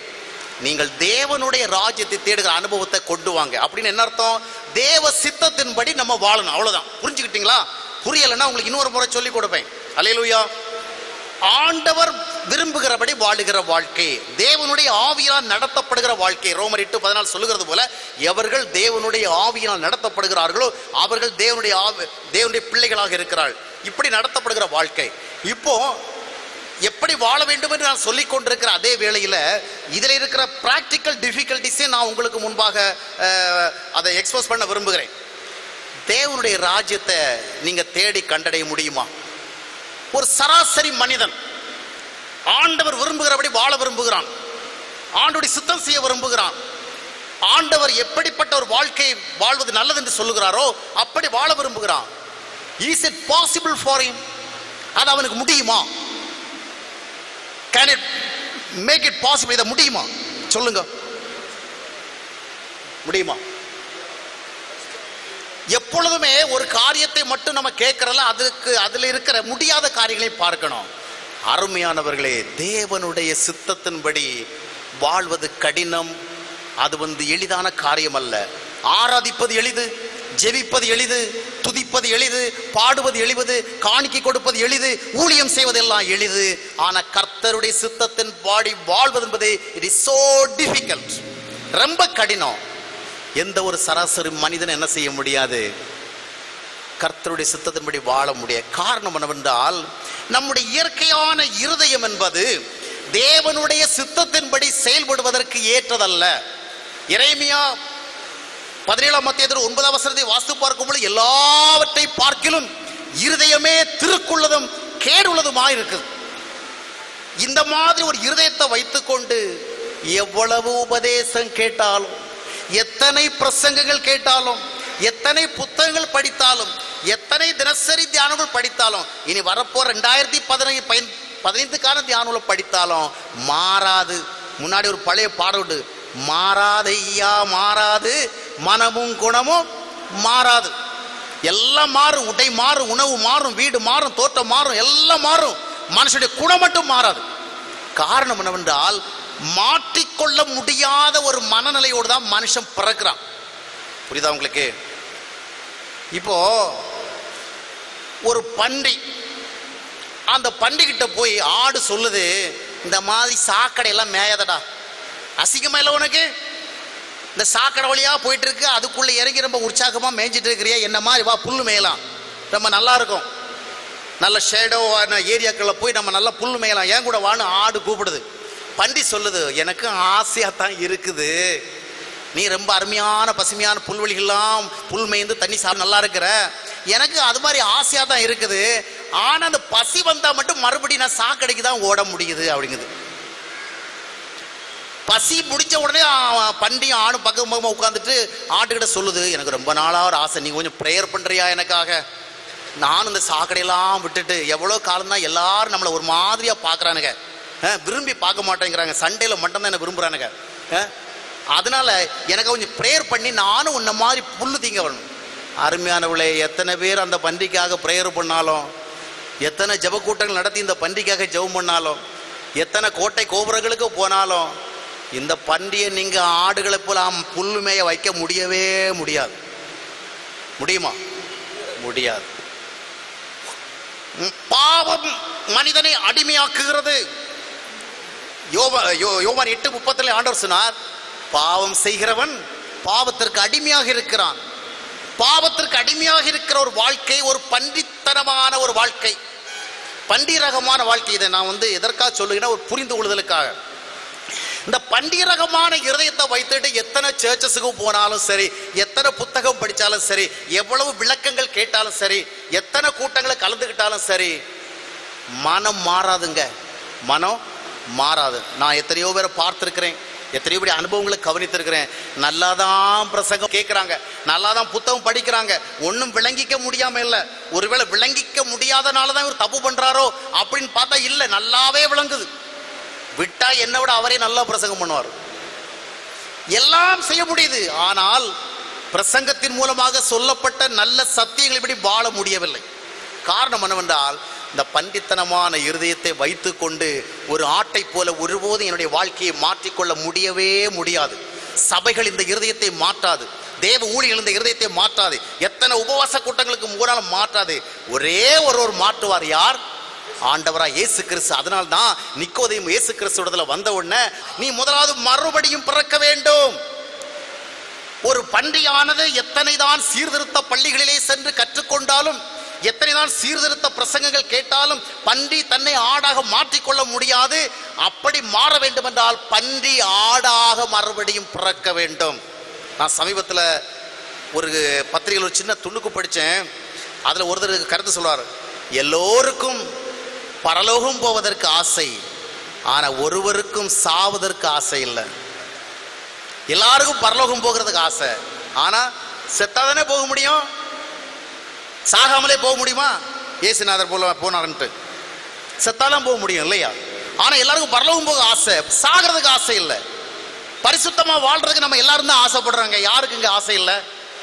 நீங்கள் தேவனுடைய ராஜ்யத்தை தேடுகிற அனுபவத்தை கொண்டு வாங்க. அப்படின்னு என்ன அர்த்தம்? தேவ சித்தத்தின்படி நம்ம வாழணும். அவ்வளவுதான். புரிஞ்சுக்கிட்டீங்களா? புரியலைன்னா உங்களுக்கு இன்னொரு முறை சொல்லி கொடுப்பேன். அல்லேலூயா ஆண்டவர் விரும்புகிறபடி வாழுகிற வாழ்க்கை தேவனுடைய ஆவியால் நடத்தப்படுகிற வாழ்க்கை. ரோமர் எட்டு பதினாலு சொல்லுகிறது போல எவர்கள் தேவனுடைய ஆவியால் நடத்தப்படுகிறார்களோ அவர்கள் தேவனுடைய ஆவி தேவனுடைய பிள்ளைகளாக இருக்கிறார்கள். இப்படி நடத்தப்படுகிற வாழ்க்கை. இப்போ எப்படி வாழ வேண்டும் என்று நான் சொல்லிக் கொண்டிருக்கிற அதே வேளையில் இதில் இருக்கிற பிராக்டிக்கல் டிஃபிகல்டிஸே நான் உங்களுக்கு முன்பாக அதை எக்ஸ்போஸ் பண்ண விரும்புகிறேன். தேவனுடைய ராஜ்யத்தை நீங்கள் தேடி கண்டடைய முடியுமா? ஒரு சராசரி மனிதன் ஆண்டவர் விரும்புகிறபடி வாழ விரும்புகிறான். ஆண்டுடைய சுத்தம் செய்ய விரும்புகிறான். ஆண்டவர் எப்படிப்பட்ட ஒரு வாழ்க்கை வாழ்வது நல்லது என்று சொல்லுகிறாரோ அப்படி வாழ விரும்புகிறான். Is it possible for him அது அவனுக்கு முடியுமா? Can it make it possible இதை முடியுமா? சொல்லுங்க. முடியுமா? எப்பொழுதுமே ஒரு காரியத்தை மட்டும் நம்ம கேட்கறல அதுக்கு அதுல இருக்கிற முடியாத காரியங்களை பார்க்கணும். அருமையானவர்களே தேவனுடைய சித்தத்தின்படி வாழ்வது கடினம். அது வந்து எளிதான காரியம் அல்ல ஆராதிப்பது எளிது. ஜெபிப்பது எளிது துதிப்பது எளிது பாடுவது எளிது காணிக்கை கொடுப்பது எளிது ஊழியம் செய்வதெல்லாம் எளிது. ஆனா கர்த்தருடைய சித்தத்தின் பாடி வாழ்வது என்பது இட் இஸ் சோ டிஃபிகல்ட் ரொம்ப கடினம். எந்த ஒரு சராசரி மனிதன் என்ன செய்ய முடியாது? கர்த்தருடைய சித்தத்தின்படி வாழ முடியாது. காரணம் என்னவென்றால் நம்முடைய இயற்கையான இருதயம் என்பது தேவனுடைய சித்தத்தின்படி செயல்படுவதற்கு ஏற்றதல்ல. இறைமையா பதினேழாம் மத்தியத்தில் ஒன்பதாம் வசனத்தை வாஸ்து பார்க்கும்போது எல்லாவற்றை பார்க்கிலும் இருதயமே திருக்குள்ளதும் கேடுள்ளதுமாய் இருக்குது இந்த மாதிரி ஒரு இருதயத்தை வைத்துக்கொண்டு எவ்வளவு உபதேசம் கேட்டாலும் எத்தனை பிரசங்கங்கள் கேட்டாலும் எத்தனை புத்தகங்கள் படித்தாலும் எத்தனை தினசரி தியானங்கள் படித்தாலும் இனி வரப்போ ரெண்டாயிரத்தி பதினைந்து பதினைந்துக்கான தியானங்களை படித்தாலும் மாறாது. முன்னாடி ஒரு பழைய பாடல் உண்டு. மாறாதையா மாறாது. மனமும் குணமும் மாறாது. எல்லாம் மாறும். உடை மாறும் உணவு மாறும் வீடு மாறும் தோட்டம் மாறும் எல்லாம் மாறும். மனுஷனுடைய குணம் மட்டும் மாறாது. காரணம் என்னவென்றால் மாற்றிக்கொள்ள முடியாத ஒரு மனநிலையோடு தான் மனுஷன் பிறக்கிறான். புரியுதா உங்களுக்கு? இப்போ ஒரு பன்றி அந்த பண்டிகிட்ட போய் ஆடு சொல்லுது இந்த மாதிரி சாக்கடை எல்லாம் மேயாதடா. அசிங்கமா இல்லை உனக்கு? இந்த சாக்கடை வழியாக போயிட்டு இருக்கு அதுக்குள்ளே இறங்கி ரொம்ப உற்சாகமாக மேய்ஞ்சிட்டு இருக்கிறியா? என்ன மாதிரி? வா புல் மேயலாம். ரொம்ப நல்லா இருக்கும். நல்ல ஷேடோவான ஏரியாக்களில் போய் நம்ம நல்லா புல் மேயலாம். ஏன் கூட வான்னு ஆடு கூப்பிடுது. பண்டி சொல்லுது எனக்கு ஆசையாக தான் இருக்குது. நீ ரொம்ப அருமையான பசுமையான புல்வெளிகள்லாம் புல் மேய்ந்து தண்ணி சாப்பிட நல்லா இருக்கிற. எனக்கு அது மாதிரி ஆசையாக தான் இருக்குது. ஆனால் அந்த பசி வந்தால் மட்டும் மறுபடியும் நான் சாக்கடைக்கு தான் ஓட முடியுது அப்படிங்குது. பசி பிடிச்ச உடனே அவன் பண்டியும் ஆணும் பக்கம் பக்கமாக உட்காந்துட்டு ஆட்டுக்கிட்ட சொல்லுது எனக்கு ரொம்ப நாளாக ஒரு ஆசை. நீ கொஞ்சம் ப்ரேயர் பண்ணுறியா எனக்காக? நானும் இந்த சாக்கடையெல்லாம் விட்டுட்டு எவ்வளோ காலம்தான் எல்லாரும் நம்மளை ஒரு மாதிரியாக பார்க்குறானுங்க. விரும்பி பார்க்க மாட்டேங்கிறாங்க. சண்டேல மட்டும்தான் என்ன விரும்புகிறானுங்க அதனால எனக்கு கொஞ்சம் ப்ரேயர் பண்ணி நானும் உன்ன மாதிரி புல்லு தீங்க வரணும். அருமையானவளே எத்தனை பேர் அந்த பண்டிகைக்காக ப்ரேயர் பண்ணாலும் எத்தனை ஜெப கூட்டங்கள் நடத்தி இந்த பண்டிகைக்காக ஜெபம் பண்ணாலும் எத்தனை கோட்டை கோபுரங்களுக்கு போனாலும் இந்த பண்டிகை நீங்க ஆடுகளை போல புல்லுமைய வைக்க முடியவே முடியாது. முடியுமா? முடியாது. பாவம் மனிதனை அடிமையாக்குகிறது. யோ- யோவான் எட்டு முப்பத்தில் ஆண்டவர் சொன்னார் பாவம் செய்கிறவன் பாவத்திற்கு அடிமையாக இருக்கிறான். பாவத்திற்கு அடிமையாக இருக்கிற ஒரு வாழ்க்கை ஒரு பண்டித்தனமான ஒரு வாழ்க்கை. பண்டிரகமான வாழ்க்கை இதை நான் வந்து எதற்காக சொல்லுகிறேன்னா ஒரு புரிந்து கொள்ளுதலுக்காக. இந்த பண்டிரகமான இருதயத்தை வைத்துட்டு எத்தனை சர்ச்சஸுக்கு போனாலும் சரி எத்தனை புத்தகம் படித்தாலும் சரி எவ்வளவு விளக்கங்கள் கேட்டாலும் சரி எத்தனை கூட்டங்களை கலந்துக்கிட்டாலும் சரி மனம் மாறாதுங்க. மனம் மாறாது. நான் எத்தனையோ பேரை பார்த்துருக்கிறேன். எத்தனையோ படி அனுபவங்களை கவனித்திருக்கிறேன். நல்லா தான் பிரசங்கம் கேட்குறாங்க. நல்லா தான் புத்தகம் படிக்கிறாங்க. ஒன்றும் விளங்கிக்க முடியாமல் இல்லை. ஒருவேளை விளங்கிக்க முடியாதனால தான் இவர் தப்பு பண்ணுறாரோ அப்படின்னு பார்த்தா இல்லை நல்லாவே விளங்குது. விட்டா என்னை விட அவரே நல்லா பிரசங்கம் பண்ணுவார். எல்லாம் செய்ய முடியுது. ஆனால் பிரசங்கத்தின் மூலமாக சொல்லப்பட்ட நல்ல சத்தியங்களை இப்படி வாழ முடியவில்லை. காரணம் என்னவென்றால் இந்த பண்டித்தனமான இருதயத்தை வைத்துக்கொண்டு ஒரு ஆட்டை போல ஒருபோதும் என்னுடைய வாழ்க்கையை மாற்றிக்கொள்ள முடியவே முடியாது. சபைகள் இந்த இருதயத்தை மாற்றாது. தேவ ஊழியர்கள் இந்த இருதயத்தை மாற்றாது. எத்தனை உபவாச கூட்டங்களுக்கு மூலம் மாற்றாது. ஒரே ஒருவர் மாற்றுவார் யார்? ஆண்டவரா இயேசு கிறிஸ்து. அதனால தான் நிக்கோதையும் இயேசு கிறிஸ்துடத்துல வந்த உடனே நீ முதலாவது மறுபடியும் பிறக்க வேண்டும். ஒரு பன்றியானது எத்தனை தான் சீர்திருத்த பள்ளிகளிலே சென்று கற்றுக்கொண்டாலும் எத்தனை தான் சீர்திருத்த பிரசங்கங்கள் கேட்டாலும் பன்றி தன்னை ஆடாக மாற்றிக்கொள்ள முடியாது. அப்படி மாற வேண்டும் என்றால் பன்றி ஆடாக மறுபடியும் பிறக்க வேண்டும். நான் சமீபத்தில் ஒரு பத்திரிகையில் ஒரு சின்ன துணுக்கு படித்தேன் அதில் ஒருத்தர் கருத்து சொல்வார் எல்லோருக்கும் பரலோகம் போவதற்கு ஆசை. ஆனால் ஒருவருக்கும் சாவதற்கு ஆசை இல்லை. எல்லாருக்கும் பரலோகம் போகிறதுக்கு ஆசை. ஆனா செத்தாதானே போக முடியும்? சாகாமலே போக முடியுமா? ஏசுநாதர் போல போனாருன்ட்டு. செத்தாலாம் போக முடியும் இல்லையா? ஆனால் எல்லாருக்கும் பரலோகம் போக ஆசை. சாகிறதுக்கு ஆசை இல்லை. பரிசுத்தமாக வாழ்றதுக்கு நம்ம எல்லாரும் தான் ஆசைப்படுறாங்க. யாருக்கு இங்கே ஆசை இல்லை?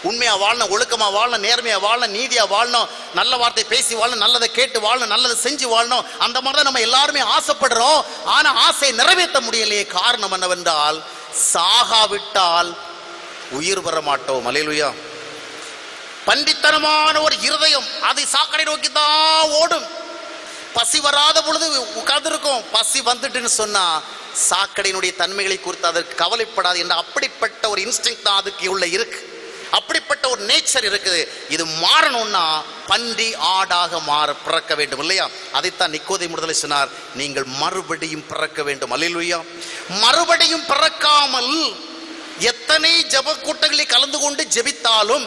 உண்மையா வாழணும் ஒழுக்கமா வாழணும் நேர்மையா வாழணும் நீதியா வாழணும் நல்ல வார்த்தை பேசி வாழணும் நல்லதை கேட்டு வாழணும் நல்லதை செஞ்சு வாழணும் அந்த மாதிரி தான் நம்ம எல்லாருமே ஆசைப்படுறோம். ஆனா ஆசையை நிறைவேற்ற முடியலையே காரணம் என்னவென்றால் சாகாவிட்டால் உயிர் பெற மாட்டோம். அலையிலுயா பண்டித்தனமான ஒரு இருதயம் அதை சாக்கடை நோக்கி தான் ஓடும். பசி வராத பொழுது உட்கார்ந்துருக்கும். பசி வந்துட்டுன்னு சொன்னா சாக்கடையினுடைய தன்மைகளை குறித்து அதற்கு கவலைப்படாது என்ற அப்படிப்பட்ட ஒரு இன்ஸ்டிங் தான் அதுக்கு உள்ள இருக்கு. அப்படிப்பட்ட ஒரு நேச்சர் இருக்குது. இது மாறணும்னா பன்றி ஆடாக மாற பிறக்க வேண்டும் இல்லையா? அதைத்தான் நிக்கோதை முடுதலை சொன்னார். நீங்கள் மறுபடியும் பிறக்க வேண்டும். அல்லையா மறுபடியும் பிறக்காமல் எத்தனை ஜப கூட்டங்களில் கலந்து கொண்டு ஜெபித்தாலும்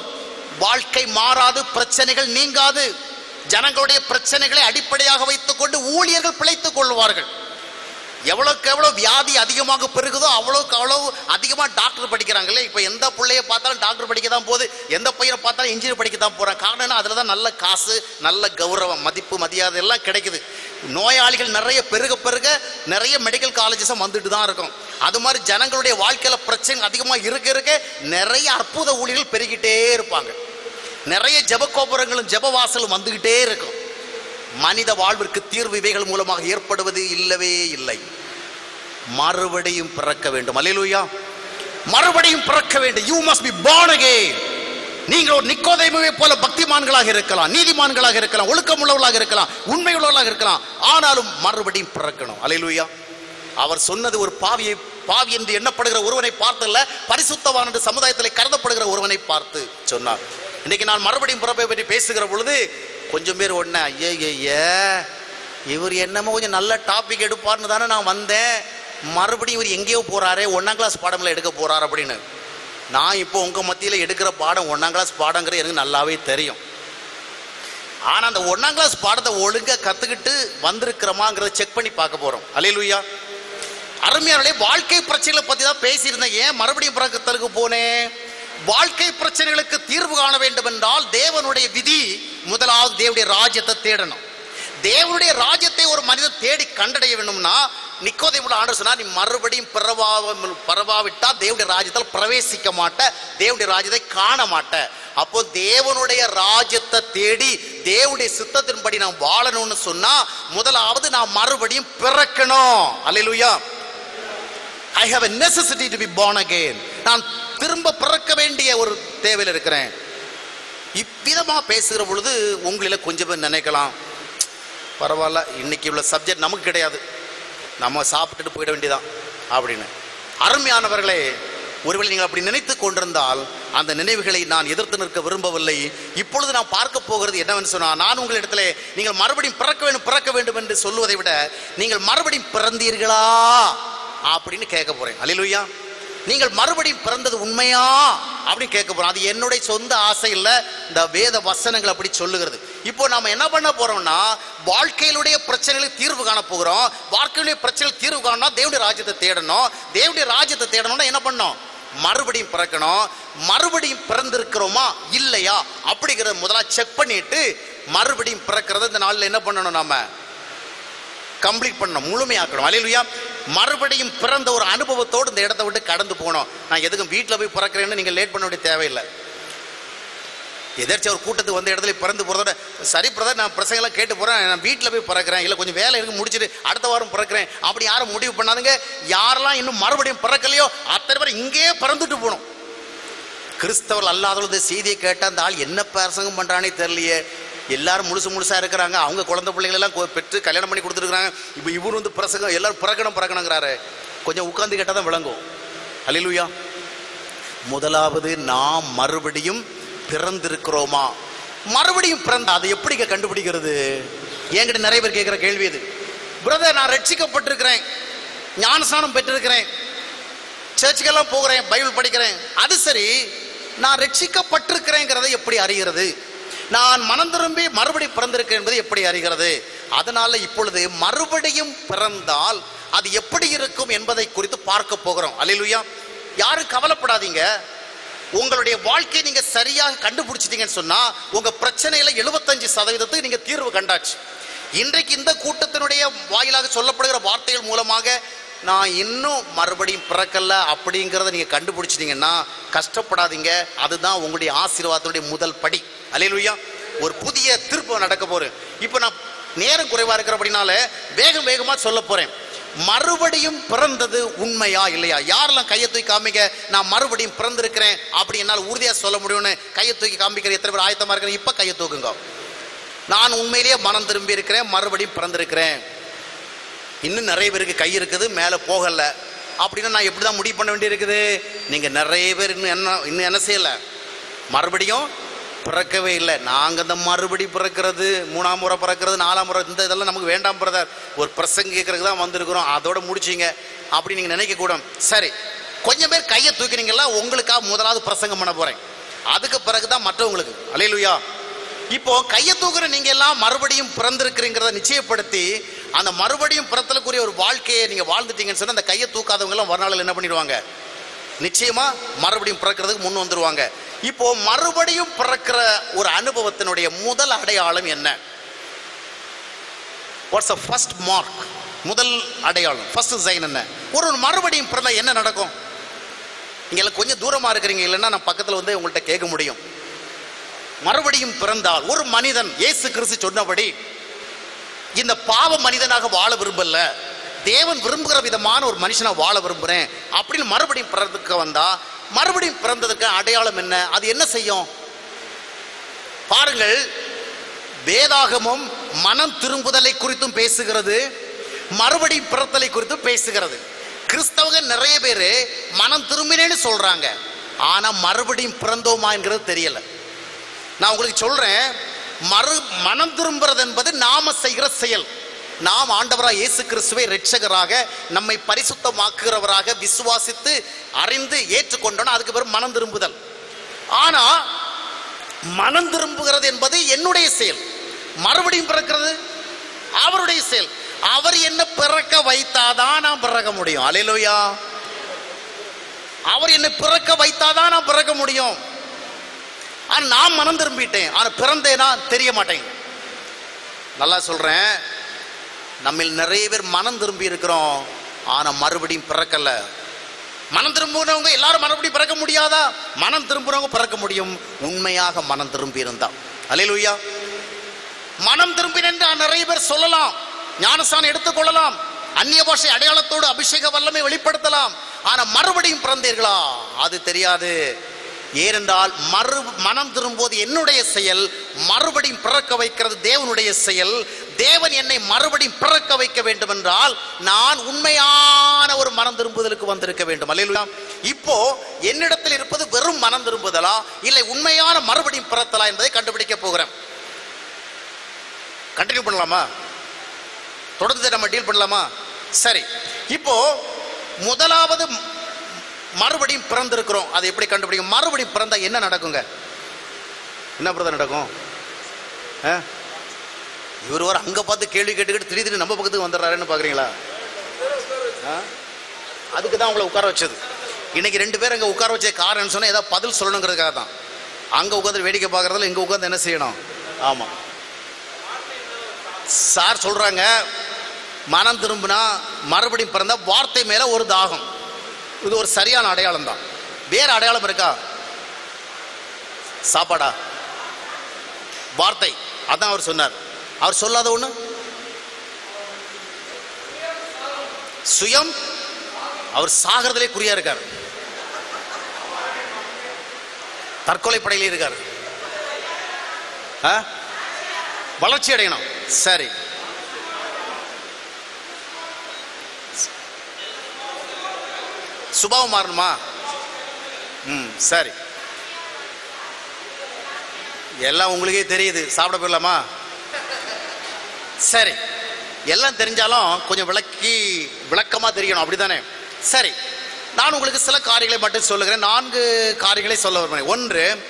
வாழ்க்கை மாறாது பிரச்சனைகள் நீங்காது. ஜனங்களுடைய பிரச்சனைகளை அடிப்படையாக வைத்துக்கொண்டு ஊழியர்கள் பிழைத்துக் கொள்வார்கள். எவ்வளவுக்கு எவ்வளவு வியாதி அதிகமாக பெருகுதோ அவ்வளவுக்கு அவ்வளவு அதிகமாக டாக்டர் படிக்கிறாங்களே இப்போ எந்த பிள்ளைய பார்த்தாலும் டாக்டர் படிக்க தான் போகுது. எந்த பையனை பார்த்தாலும் இன்ஜினியர் படிக்க தான் போகிறான் காரணம் என்ன? அதில் தான் நல்ல காசு நல்ல கௌரவம் மதிப்பு மரியாதை எல்லாம் கிடைக்குது. நோயாளிகள் நிறைய பெருக பெருக நிறைய மெடிக்கல் காலேஜஸும் வந்துட்டு தான் இருக்கும். அது மாதிரி ஜனங்களுடைய வாழ்க்கையில பிரச்சனை அதிகமாக இருக்க இருக்க நிறைய அற்புத ஊழியர்கள் பெருகிட்டே இருப்பாங்க. நிறைய ஜெப கோபுரங்களும் ஜெப வாசலும் வந்துகிட்டே இருக்கும். மனித வாழ்விற்கு தீர்வு இவைகள் மூலமாக ஏற்படுவது இல்லவே இல்லை. மறுபடியும் பிறக்க வேண்டும். அல்லேலூயா. மறுபடியும் பிறக்க வேண்டும். You must be born again. நீங்கள் ஒரு நிக்கோதைமுவை போல பக்திமான்களாக இருக்கலாம் நீதிமான்களாக இருக்கலாம் ஒழுக்கம் உள்ளவர்களாக இருக்கலாம் உண்மை உள்ளவர்களாக இருக்கலாம். ஆனாலும் மறுபடியும் பிறக்கணும். அலையிலுயா அவர் சொன்னது ஒரு பாவியை பாவி என்று எண்ணப்படுகிற ஒருவனை பார்த்தல்ல பரிசுத்தவான் என்று சமுதாயத்தில் கருதப்படுகிற ஒருவனை பார்த்து சொன்னார். இன்னைக்கு நான் மறுபடியும் பிறப்பை பற்றி பேசுகிற பொழுது கொஞ்சம் பேர் ஒன்ன ஐயே இவர் என்னமோ கொஞ்சம் நல்ல டாபிக் எடுப்பார்னு தானே நான் வந்தேன். மறுபடியும் இவர் எங்கேயோ போகிறாரே ஒன்னாம் கிளாஸ் பாடமில் எடுக்க போறார் அப்படின்னு. நான் இப்போ உங்க மத்தியில் எடுக்கிற பாடம் ஒன்னாம் கிளாஸ் பாடங்கிறது எனக்கு நல்லாவே தெரியும். ஆனா அந்த ஒன்னாம் கிளாஸ் பாடத்தை ஒழுங்கா கத்துக்கிட்டு வந்திருக்கிறோமாங்கிறத செக் பண்ணி பார்க்க போறோம். அலையலுயா அருமையானே வாழ்க்கை பிரச்சனைகளை பத்தி தான் பேசியிருந்தேன். ஏன் மறுபடியும் பிறக்கத்தலுக்கு போனேன்? வாழ்க்கை பிரச்சனைகளுக்கு தீர்வு காண வேண்டும் என்றால் தேவனுடைய விதி முதலாவது தேவனுடைய ராஜ்யத்தை தேடணும். தேவனுடைய ராஜ்யத்தை ஒரு மனிதன் தேடி கண்டடைய வேண்டும்னா நிக்கோதைமுள்ள ஆண்டு சொன்னா நீ மறுபடியும் பிறவாவ பரவாவிட்டால் தேவனுடைய ராஜ்யத்தில் பிரவேசிக்க மாட்ட தேவனுடைய ராஜ்யத்தை காண மாட்ட. அப்போ தேவனுடைய ராஜ்யத்தை தேடி தேவனுடைய சித்தத்தின்படி நான் வாழணும்னு சொன்னா முதலாவது நான் மறுபடியும் பிறக்கணும். அல்லேலூயா I have a necessity to be born again நான் திரும்ப பிறக்க வேண்டிய ஒரு தேவையில் இருக்கிறேன். இவ்விதமாக பேசுகிற பொழுது உங்களில கொஞ்சம் பேர் நினைக்கலாம். பரவாயில்ல இன்னைக்கு உள்ள சப்ஜெக்ட் நமக்கு கிடையாது. நம்ம சாப்பிட்டுட்டு போயிட வேண்டியதான் அப்படின்னு. அருமையானவர்களே ஒருவேளை நீங்கள் அப்படி நினைத்து கொண்டிருந்தால் அந்த நினைவுகளை நான் எதிர்த்து நிற்க விரும்பவில்லை. இப்பொழுது நான் பார்க்க போகிறது என்னவென்று சொன்னால் நான் உங்களிடத்துல நீங்கள் மறுபடியும் பிறக்க வேண்டும் பிறக்க வேண்டும் என்று சொல்லுவதை விட நீங்கள் மறுபடியும் பிறந்தீர்களா? அப்படின்னு கேட்க போறேன். அலிலுயா நீங்கள் மறுபடியும் பிறந்தது உண்மையா? அப்படின்னு கேட்க போறோம் அது என்னுடைய சொந்த ஆசை இல்ல. இந்த வேத வசனங்கள் அப்படி சொல்லுகிறது. இப்போ நாம என்ன பண்ண போறோம்னா வாழ்க்கையிலுடைய பிரச்சனைகளுக்கு தீர்வு காண போகிறோம். வாழ்க்கையுடைய பிரச்சனைகளுக்கு தீர்வு காணா தேவனுடைய ராஜ்யத்தை தேடணும். தேவனுடைய ராஜ்யத்தை தேடணும்னா என்ன பண்ணணும்? மறுபடியும் பிறக்கணும். மறுபடியும் பிறந்திருக்கிறோமா? இல்லையா? அப்படிங்கிறத முதல்ல செக் பண்ணிட்டு மறுபடியும் பிறக்கிறத இந்த நாளில் என்ன பண்ணணும் நம்ம கம்ப்ளீட் பண்ணணும் முழுமையாக்கணும். அலையிலுயா மறுபடியும் பிறந்த ஒரு அனுபவத்தோடு இந்த இடத்த விட்டு கடந்து போனோம். நான் எதுக்கும் வீட்டில் போய் பிறக்கிறேன்னு நீங்கள் லேட் பண்ண வேண்டிய தேவையில்லை. எதாச்சும் ஒரு கூட்டத்துக்கு வந்த இடத்துல பிறந்து போகிறதோட சரி பிரதர் நான் பிரசங்கெல்லாம் கேட்டு போகிறேன் நான் வீட்டில் போய் பிறக்கிறேன். இல்லை கொஞ்சம் வேலை இருக்கு முடிச்சுட்டு அடுத்த வாரம் பிறக்கிறேன். அப்படி யாரும் முடிவு பண்ணாதுங்க. யாரெல்லாம் இன்னும் மறுபடியும் பிறக்கலையோ அத்தனை பேர் இங்கேயே பிறந்துட்டு போகணும். கிறிஸ்தவர் அல்லாதவர்கள் செய்தியை கேட்டால் அந்த ஆள் என்ன பிரசங்கம் பண்ணுறானே தெரியலையே. எல்லாரும் முழுசு முழுசா இருக்கிறாங்க. அவங்க குழந்தை பிள்ளைகள் எல்லாம் பெற்று கல்யாணம் பண்ணி கொடுத்துருக்குறாங்க. இப்போ இவர் வந்து பிரசங்கம் எல்லாரும் பிறக்கணும் பிறக்கணுங்கிறாரு. கொஞ்சம் உட்காந்து கேட்டால் தான் விளங்கும். அலிலுயா முதலாவது நாம் மறுபடியும் பிறந்திருக்கிறோமா? மறுபடியும் பிறந்த அதை எப்படிங்க கண்டுபிடிக்கிறது? என்கிட்ட நிறைய பேர் கேட்குற கேள்வி இது. பிரதர் நான் ரட்சிக்கப்பட்டிருக்கிறேன். ஞானஸ்தானம் பெற்றிருக்கிறேன். சர்ச்சுக்கெல்லாம் போகிறேன் பைபிள் படிக்கிறேன். அது சரி நான் ரட்சிக்கப்பட்டிருக்கிறேங்கிறதை எப்படி அறிகிறது? நான் மனம் திரும்பி மறுபடி பிறந்திருக்கேன் என்பது எப்படி அறிகிறது? அதனால இப்பொழுது மறுபடியும் பிறந்தால் அது எப்படி இருக்கும் என்பதை குறித்து பார்க்க போகிறோம். அலிலுயா யாரும் கவலைப்படாதீங்க. உங்களுடைய வாழ்க்கையை நீங்க சரியாக கண்டுபிடிச்சிட்டீங்கன்னு சொன்னா உங்க பிரச்சனையில 75% சதவீதத்துக்கு நீங்க தீர்வு கண்டாச்சு. இன்றைக்கு இந்த கூட்டத்தினுடைய வாயிலாக சொல்லப்படுகிற வார்த்தைகள் மூலமாக நான் இன்னும் மறுபடியும் பிறக்கல அப்படிங்கிறத நீங்க கண்டுபிடிச்சிட்டீங்கன்னா கஷ்டப்படாதீங்க. அதுதான் உங்களுடைய ஆசீர்வாதத்துடைய முதல் படி. அலையிலுயா ஒரு புதிய திருப்பம் நடக்க போறேன் இப்போ நான் நேரம் குறைவா அப்படின்னால வேகம் வேகமா சொல்ல போறேன். மறுபடியும் பிறந்தது உண்மையா இல்லையா? யாரெல்லாம் கையை தூக்கி காமிக்க நான் மறுபடியும் பிறந்திருக்கிறேன் அப்படி என்னால் உறுதியாக சொல்ல முடியும்னு கையை தூக்கி காமிக்கிற எத்தனை பேர் ஆயத்தமாக இருக்கிறேன் இப்போ கையை தூக்குங்க. நான் உண்மையிலேயே மனம் திரும்பி இருக்கிறேன் மறுபடியும் பிறந்திருக்கிறேன். இன்னும் நிறைய பேருக்கு கை இருக்குது மேலே போகலை. அப்படின்னா நான் எப்படி தான் முடிவு பண்ண வேண்டியிருக்குது நீங்கள் நிறைய பேர் இன்னும் என்ன இன்னும் என்ன செய்யலை? மறுபடியும் பிறக்கவே இல்லை. நாங்கள் இந்த மறுபடி பிறக்கிறது மூணாம் முறை பிறக்கிறது நாலாம் முறை இந்த இதெல்லாம் நமக்கு வேண்டாம் பிரதர் ஒரு பிரசங்க கேட்கறதுக்கு தான் வந்திருக்கிறோம். அதோட முடிச்சிங்க. அப்படி நீங்கள் நினைக்கக்கூடும். சரி கொஞ்சம் பேர் கையை தூக்கினீங்களா உங்களுக்காக முதலாவது பிரசங்கம் பண்ண போகிறேன் அதுக்கு பிறகு தான் மற்றவங்களுக்கு. அலையிலுயா இப்போ கையை தூக்குற நீங்க எல்லாம் மறுபடியும் பிறந்திருக்கிறீங்கிறத நிச்சயப்படுத்தி அந்த மறுபடியும் பிறத்தலுக்குரிய ஒரு வாழ்க்கையை நீங்க வாழ்ந்துட்டீங்கன்னு சொன்னால் அந்த கையை தூக்காதவங்க எல்லாம் மறுநாள் என்ன பண்ணிடுவாங்க? நிச்சயமா மறுபடியும் பிறக்கிறதுக்கு முன் வந்துருவாங்க. இப்போ மறுபடியும் பிறக்கிற ஒரு அனுபவத்தினுடைய முதல் அடையாளம் என்ன? வாட்ஸ் அ ஃபர்ஸ்ட் மார்க் முதல் அடையாளம் ஃபர்ஸ்ட் சைன் என்ன? ஒரு மறுபடியும் பிறந்தா என்ன நடக்கும்? நீங்கள் கொஞ்சம் தூரமாக இருக்கிறீங்க இல்லைன்னா நான் பக்கத்தில் வந்து உங்கள்கிட்ட கேட்க முடியும். மறுபடியும் பிறந்தால் ஒரு மனிதன் இயேசு கிறிஸ்து சொன்னபடி இந்த பாவ மனிதனாக வாழ விரும்பல. தேவன் விரும்புகிற விதமான ஒரு மனுஷனாக வாழ விரும்புகிறேன் அப்படின்னு மறுபடியும் பிறந்ததுக்கு வந்தா மறுபடியும் பிறந்ததுக்கு அடையாளம் என்ன? அது என்ன செய்யும்? பாருங்கள் வேதாகமும் மனம் திரும்புதலை குறித்தும் பேசுகிறது மறுபடி பிறத்தலை குறித்தும் பேசுகிறது. கிறிஸ்தவங்க நிறைய பேர் மனம் திரும்பினேன்னு சொல்றாங்க. ஆனா மறுபடியும் பிறந்தோமா என்கிறது தெரியல. நான் உங்களுக்கு சொல்றேன் மறு மனம் திரும்புறது என்பது நாம செய்கிற செயல். நாம் ஆண்டவராக இயேசு கிறிஸ்துவை ரட்சகராக நம்மை பரிசுத்தமாக்குகிறவராக விசுவாசித்து அறிந்து ஏற்றுக்கொண்டோம் அதுக்கு பிறகு மனம் திரும்புதல். ஆனா மனம் திரும்புகிறது என்பது என்னுடைய செயல். மறுபடியும் பிறக்கிறது? அவருடைய செயல். அவர் என்ன பிறக்க வைத்தாதான் நான் பிறக்க முடியும். அலையிலோயா. அவர் என்னை பிறக்க வைத்தாதான் நான் பிறக்க முடியும். ஆனால் நான் மனம் திரும்பிட்டேன். ஆனால் பிறந்தேனா தெரிய மாட்டேங்க நல்லா சொல்கிறேன் நம்மில் நிறைய பேர் மனம் திரும்பி இருக்கிறோம். ஆனால் மறுபடியும் பிறக்கல. மனம் திரும்புகிறவங்க எல்லாரும் மறுபடியும் பிறக்க முடியாதா? மனம் திரும்புகிறவங்க பிறக்க முடியும். உண்மையாக மனம் திரும்பி இருந்தான் அலையிலுயா மனம் திரும்பினேன் நிறைய பேர் சொல்லலாம். ஞானஸ்தானம் எடுத்துக்கொள்ளலாம் அந்நிய பாஷை அடையாளத்தோடு அபிஷேக வல்லமை வெளிப்படுத்தலாம். ஆனா மறுபடியும் பிறந்தீர்களா? அது தெரியாது. ஏனென்றால் மறு மனம் திரும்புவது என்னுடைய செயல் மறுபடியும் பிறக்க வைக்கிறது தேவனுடைய செயல். தேவன் என்னை மறுபடியும் பிறக்க வைக்க வேண்டும் என்றால் நான் உண்மையான ஒரு மனம் திரும்புதலுக்கு வந்திருக்க வேண்டும். அல்லேலூயா. இப்போ என்னிடத்தில் இருப்பது வெறும் மனம் திரும்புதலா? இல்லை உண்மையான மறுபடியும் பிறத்தலா என்பதை கண்டுபிடிக்க போகிறேன். கண்டினியூ பண்ணலாமா? தொடர்ந்து நம்ம டீல் பண்ணலாமா? சரி. இப்போ முதலாவது மறுபடியும் பிறந்திருக்கிறோம். அதை எப்படி கண்டுபிடிக்கும் மறுபடியும் பிறந்தா என்ன நடக்குங்க? என்ன பிரதர் நடக்கும்? ஆ? இவர் வர அங்கே பார்த்து கேள்வி கேட்டுக்கிட்டு திடீர் திடீர்னு நம்ம பக்கத்துக்கு வந்துடுறாருன்னு பார்க்குறீங்களா ஆ? அதுக்கு தான் உங்களை உட்கார வச்சது. இன்னைக்கு ரெண்டு பேர் அங்கே உட்கார வச்ச காரணம் சொன்னால் ஏதாவது பதில் சொல்லணுங்கிறதுக்காக தான். அங்கே உட்காந்து வேடிக்கை பார்க்குறதுல இங்கே உட்காந்து என்ன செய்யணும்? ஆமாம் சார் சொல்கிறாங்க மனம் திரும்பினா மறுபடியும் பிறந்தா வார்த்தை மேலே ஒரு தாகம். இது ஒரு சரியான அடையாளம் தான். வேற அடையாளம் இருக்கா? சாப்பாடா? வார்த்தை. அதான் அவர் சொன்னார். அவர் சொல்லாத ஒண்ணு? சுயம். அவர் சாகிறதுலே குறியா இருக்கார். தற்கொலை படையிலே இருக்கார். ஆ? வளர்ச்சி அடையணும். சரி. சுபாவம் மாறணுமா? ம் சரி. எல்லாம் உங்களுக்கே தெரியுது. சாப்பிட போயிடலாமா? சரி. எல்லாம் தெரிஞ்சாலும் கொஞ்சம் விளக்கி விளக்கமாக தெரியணும். அப்படிதானே? சரி. நான் உங்களுக்கு சில காரியங்களை மட்டும் சொல்லுகிறேன். நான்கு காரியங்களை சொல்ல வருவேன் ஒன்று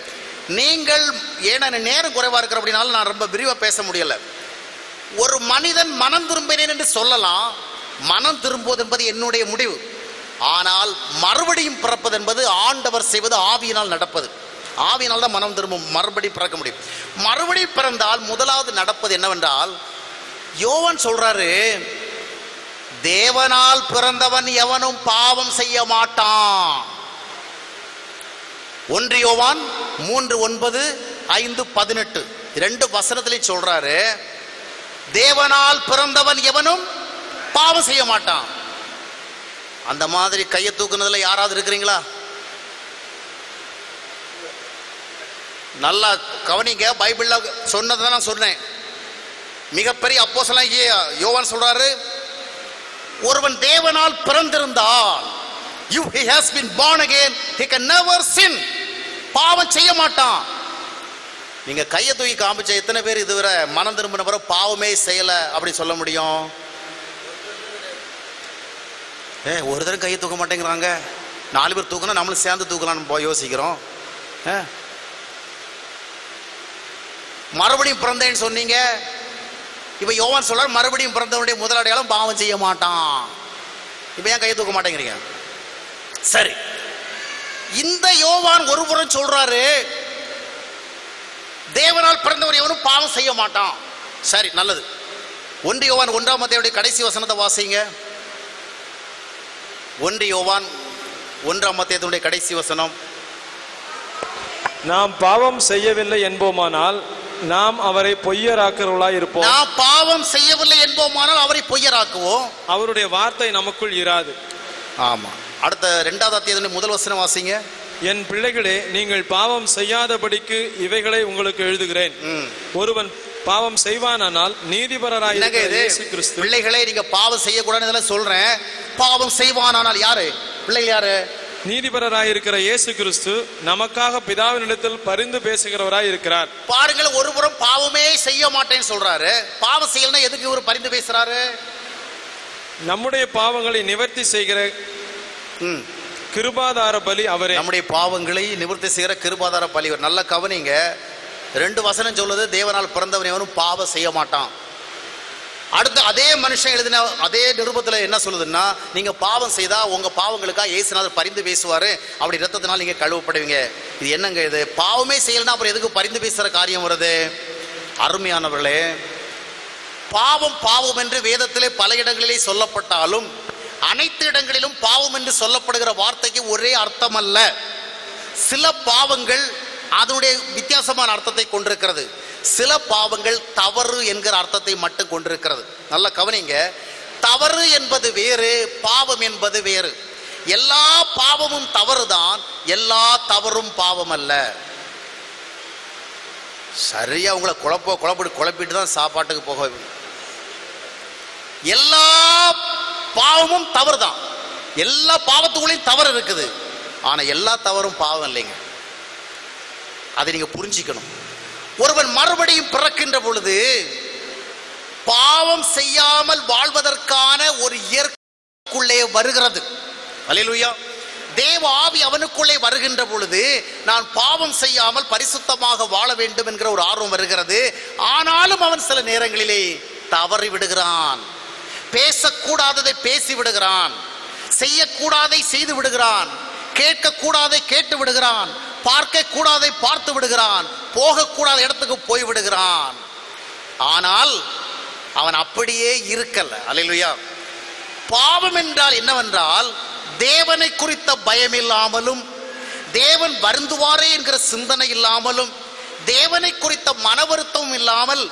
நீங்கள் ஏன்னா நேரம் குறைவாக இருக்கிற அப்படின்னாலும் நான் ரொம்ப விரிவாக பேச முடியலை. ஒரு மனிதன் மனம் திரும்பினேன் என்று சொல்லலாம். மனம் திரும்புவது என்பது என்னுடைய முடிவு. ஆனால் மறுபடியும் பிறப்பது என்பது ஆண்டவர் செய்வது ஆவியினால் நடப்பது. ஆவியினால் தான் மனம் திரும்பும் மறுபடி பிறக்க முடியும். மறுபடி பிறந்தால் முதலாவது நடப்பது என்னவென்றால் யோவன் சொல்றாரு தேவனால் பிறந்தவன் எவனும் பாவம் செய்ய மாட்டான். ஒன்று யோவான் மூன்று ஒன்பது ஐந்து பதினெட்டு. ரெண்டு வசனத்திலையும் சொல்றாரு தேவனால் பிறந்தவன் எவனும் பாவம் செய்ய மாட்டான். அந்த மாதிரி கையை தூக்குனதுல யாராவது இருக்கிறீங்களா? நல்லா கவனிங்க பைபிள்ல சொன்னதை நான் சொன்னேன். மிகப்பெரிய அப்போஸ்தலன் யோவான் சொல்றாரு ஒருவன் தேவனால் பிறந்திருந்தால் you he has been born again he can never sin பாவம் செய்ய மாட்டான். நீங்க கையை தூக்கி காமிச்ச எத்தனை பேர் இதுவரை மனம் திரும்பின பிறகு பாவமே செய்யல அப்படி சொல்ல முடியும்? ஏ ஒரு தடவை கையை தூக்க மாட்டேங்கிறாங்க. நாலு பேர் தூக்கணும் நம்மளும் சேர்ந்து தூக்கலாம்னு போய் யோசிக்கிறோம். ஆ? மறுபடியும் பிறந்தேன்னு சொன்னீங்க. இப்போ யோவான் சொல்றார் மறுபடியும் பிறந்தவனுடைய முதலாளியாலும் பாவம் செய்ய மாட்டான். இப்போ ஏன் கையை தூக்க மாட்டேங்கிறீங்க? சரி. இந்த யோவான் ஒரு புறம் சொல்றாரு தேவனால் பிறந்தவர் எவனும் பாவம் செய்ய மாட்டான். சரி நல்லது. ஒன்று யோவான் ஒன்றாம் மத்தியுடைய கடைசி வசனத்தை வாசிங்க. ஒன்று யோவான் ஒன்றாம் மத்தியத்தினுடைய கடைசி வசனம். நாம் பாவம் செய்யவில்லை என்போமானால் நாம் அவரை பொய்யராக்கிறவர்களாய் இருப்போம். நான் பாவம் செய்யவில்லை என்போமானால் அவரை பொய்யராக்குவோம். அவருடைய வார்த்தை நமக்குள் இராது. ஆமா. அடுத்த ரெண்டாவது அத்தியாயத்தினுடைய முதல் வசனம் வாசிங்க. என் பிள்ளைகளே நீங்கள் பாவம் செய்யாதபடிக்கு இவைகளை உங்களுக்கு எழுதுகிறேன். ஒருவன் பாவம் இயேசு கிறிஸ்து பிள்ளைகளே நீங்க பாவம் செய்யக்கூடாதுன்னு சொல்றேன். பாவம் செய்வானானால் யாரு? பிள்ளைகள் யாரு? நீதிபரராயிருக்கிற இயேசு கிறிஸ்து நமக்காக பிதாவினிடத்தில் பரிந்து பேசுகிறவராய் இருக்கிறார் பாருங்கள் ஒரு புறம் பாவமே செய்ய மாட்டேன்னு சொல்றாரு. பாவம் செய்யலன்னா எதுக்கு இவர் பரிந்து பேசுறாரு? நம்முடைய பாவங்களை நிவர்த்தி செய்கிற ம். கிருபாதார பலி அவரே. நம்முடைய பாவங்களை நிவர்த்தி செய்கிற கிருபாதார பலிவர் நல்ல கவனிங்க. ரெண்டு வசனம் சொல்லுது தேவனால் பிறந்தவன் எவனும் பாவம் செய்ய மாட்டான். அடுத்து அதே மனுஷன் எழுதின அதே நிருபத்தில் என்ன சொல்லுதுன்னா நீங்கள் பாவம் செய்தால் உங்கள் பாவங்களுக்காக இயேசுநாதர் பரிந்து பேசுவார் அப்படி ரத்தத்தினால் நீங்கள் கழுவப்படுவீங்க. இது என்னங்க இது? பாவமே செய்யலன்னா அப்புறம் எதுக்கு பரிந்து பேசுகிற காரியம் வருது? அருமையானவர்களே பாவம் பாவம் என்று வேதத்திலே பல இடங்களிலே சொல்லப்பட்டாலும் அனைத்து இடங்களிலும் பாவம் என்று சொல்லப்படுகிற வார்த்தைக்கு ஒரே அர்த்தம் அல்ல சில பாவங்கள் அதனுடைய வித்தியாசமான அர்த்தத்தை கொண்டிருக்கிறது. சில பாவங்கள் தவறு என்கிற அர்த்தத்தை மட்டும் கொண்டிருக்கிறது. நல்ல கவனிங்க. தவறு என்பது வேறு பாவம் என்பது வேறு. எல்லா பாவமும் தவறுதான் எல்லா தவறும் பாவம் அல்ல சரியா உங்களை குழப்ப குழப்பிட்டு குழப்பிட்டு தான் சாப்பாட்டுக்கு போக எல்லா பாவமும் தவறு தான் எல்லா பாவத்துக்குள்ளேயும் தவறு இருக்குது. ஆனா எல்லா தவறும் பாவம் இல்லைங்க. அதை நீங்க புரிஞ்சுக்கணும். ஒருவன் மறுபடியும் பிறக்கின்ற பொழுது பாவம் செய்யாமல் வாழ்வதற்கான ஒரு இயற்கைக்குள்ளே வருகிறது. அலையலுயா. தேவ ஆவி அவனுக்குள்ளே வருகின்ற பொழுது நான் பாவம் செய்யாமல் பரிசுத்தமாக வாழ வேண்டும் என்கிற ஒரு ஆர்வம் வருகிறது. ஆனாலும் அவன் சில நேரங்களிலே தவறி விடுகிறான். பேசக்கூடாததை பேசி விடுகிறான். செய்யக்கூடாதை செய்து விடுகிறான். கேட்கக்கூடாதை கேட்டு விடுகிறான். பார்க்க கூடாதை பார்த்து விடுகிறான். போகக்கூடாத இடத்துக்கு போய் விடுகிறான். ஆனால் அவன் அப்படியே இருக்கல. அலையிலுயா பாவம் என்றால் என்னவென்றால் தேவனை குறித்த பயம் இல்லாமலும் தேவன் வருந்துவாரே என்கிற சிந்தனை இல்லாமலும் தேவனை குறித்த மன வருத்தம் இல்லாமல்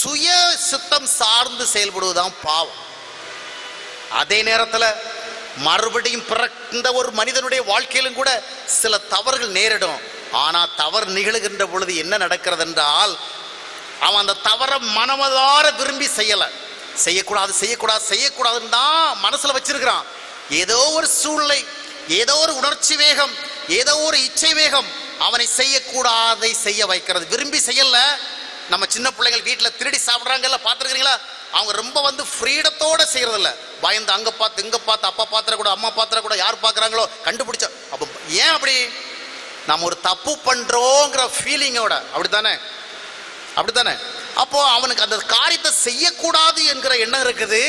சுய சித்தம் சார்ந்து செயல்படுவதுதான் பாவம். அதே நேரத்தில் மறுபடியும் பிறந்த ஒரு மனிதனுடைய வாழ்க்கையிலும் கூட சில தவறுகள் நேரிடும். ஆனா தவறு நிகழுகின்ற பொழுது என்ன நடக்கிறது என்றால் அவன் அந்த தவறை மனமதார விரும்பி செய்யல. செய்யக்கூடாது செய்யக்கூடாது செய்யக்கூடாதுன்னு தான் மனசுல வச்சிருக்கிறான். ஏதோ ஒரு சூழ்நிலை ஏதோ ஒரு உணர்ச்சி வேகம் ஏதோ ஒரு இச்சை வேகம் அவனை செய்யக்கூடாதை செய்ய வைக்கிறது. விரும்பி செய்யல நம்ம சின்ன பிள்ளைகள் வீட்டில் திருடி சாப்பிட்றாங்கல்ல பார்த்துருக்கிறீங்களா? அவங்க ரொம்ப வந்து ஃப்ரீடத்தோட செய்யறதில்ல. பயந்து அங்கே பார்த்து இங்கே பார்த்து அப்பா பாத்திர கூட அம்மா பாத்திர கூட யார் பார்க்குறாங்களோ கண்டுபிடிச்ச அப்போ ஏன் அப்படி? நம்ம ஒரு தப்பு பண்ணுறோங்கிற ஃபீலிங்கோட அப்படி தானே அப்படி தானே அப்போ அவனுக்கு அந்த காரியத்தை செய்யக்கூடாது என்கிற எண்ணம் இருக்குது.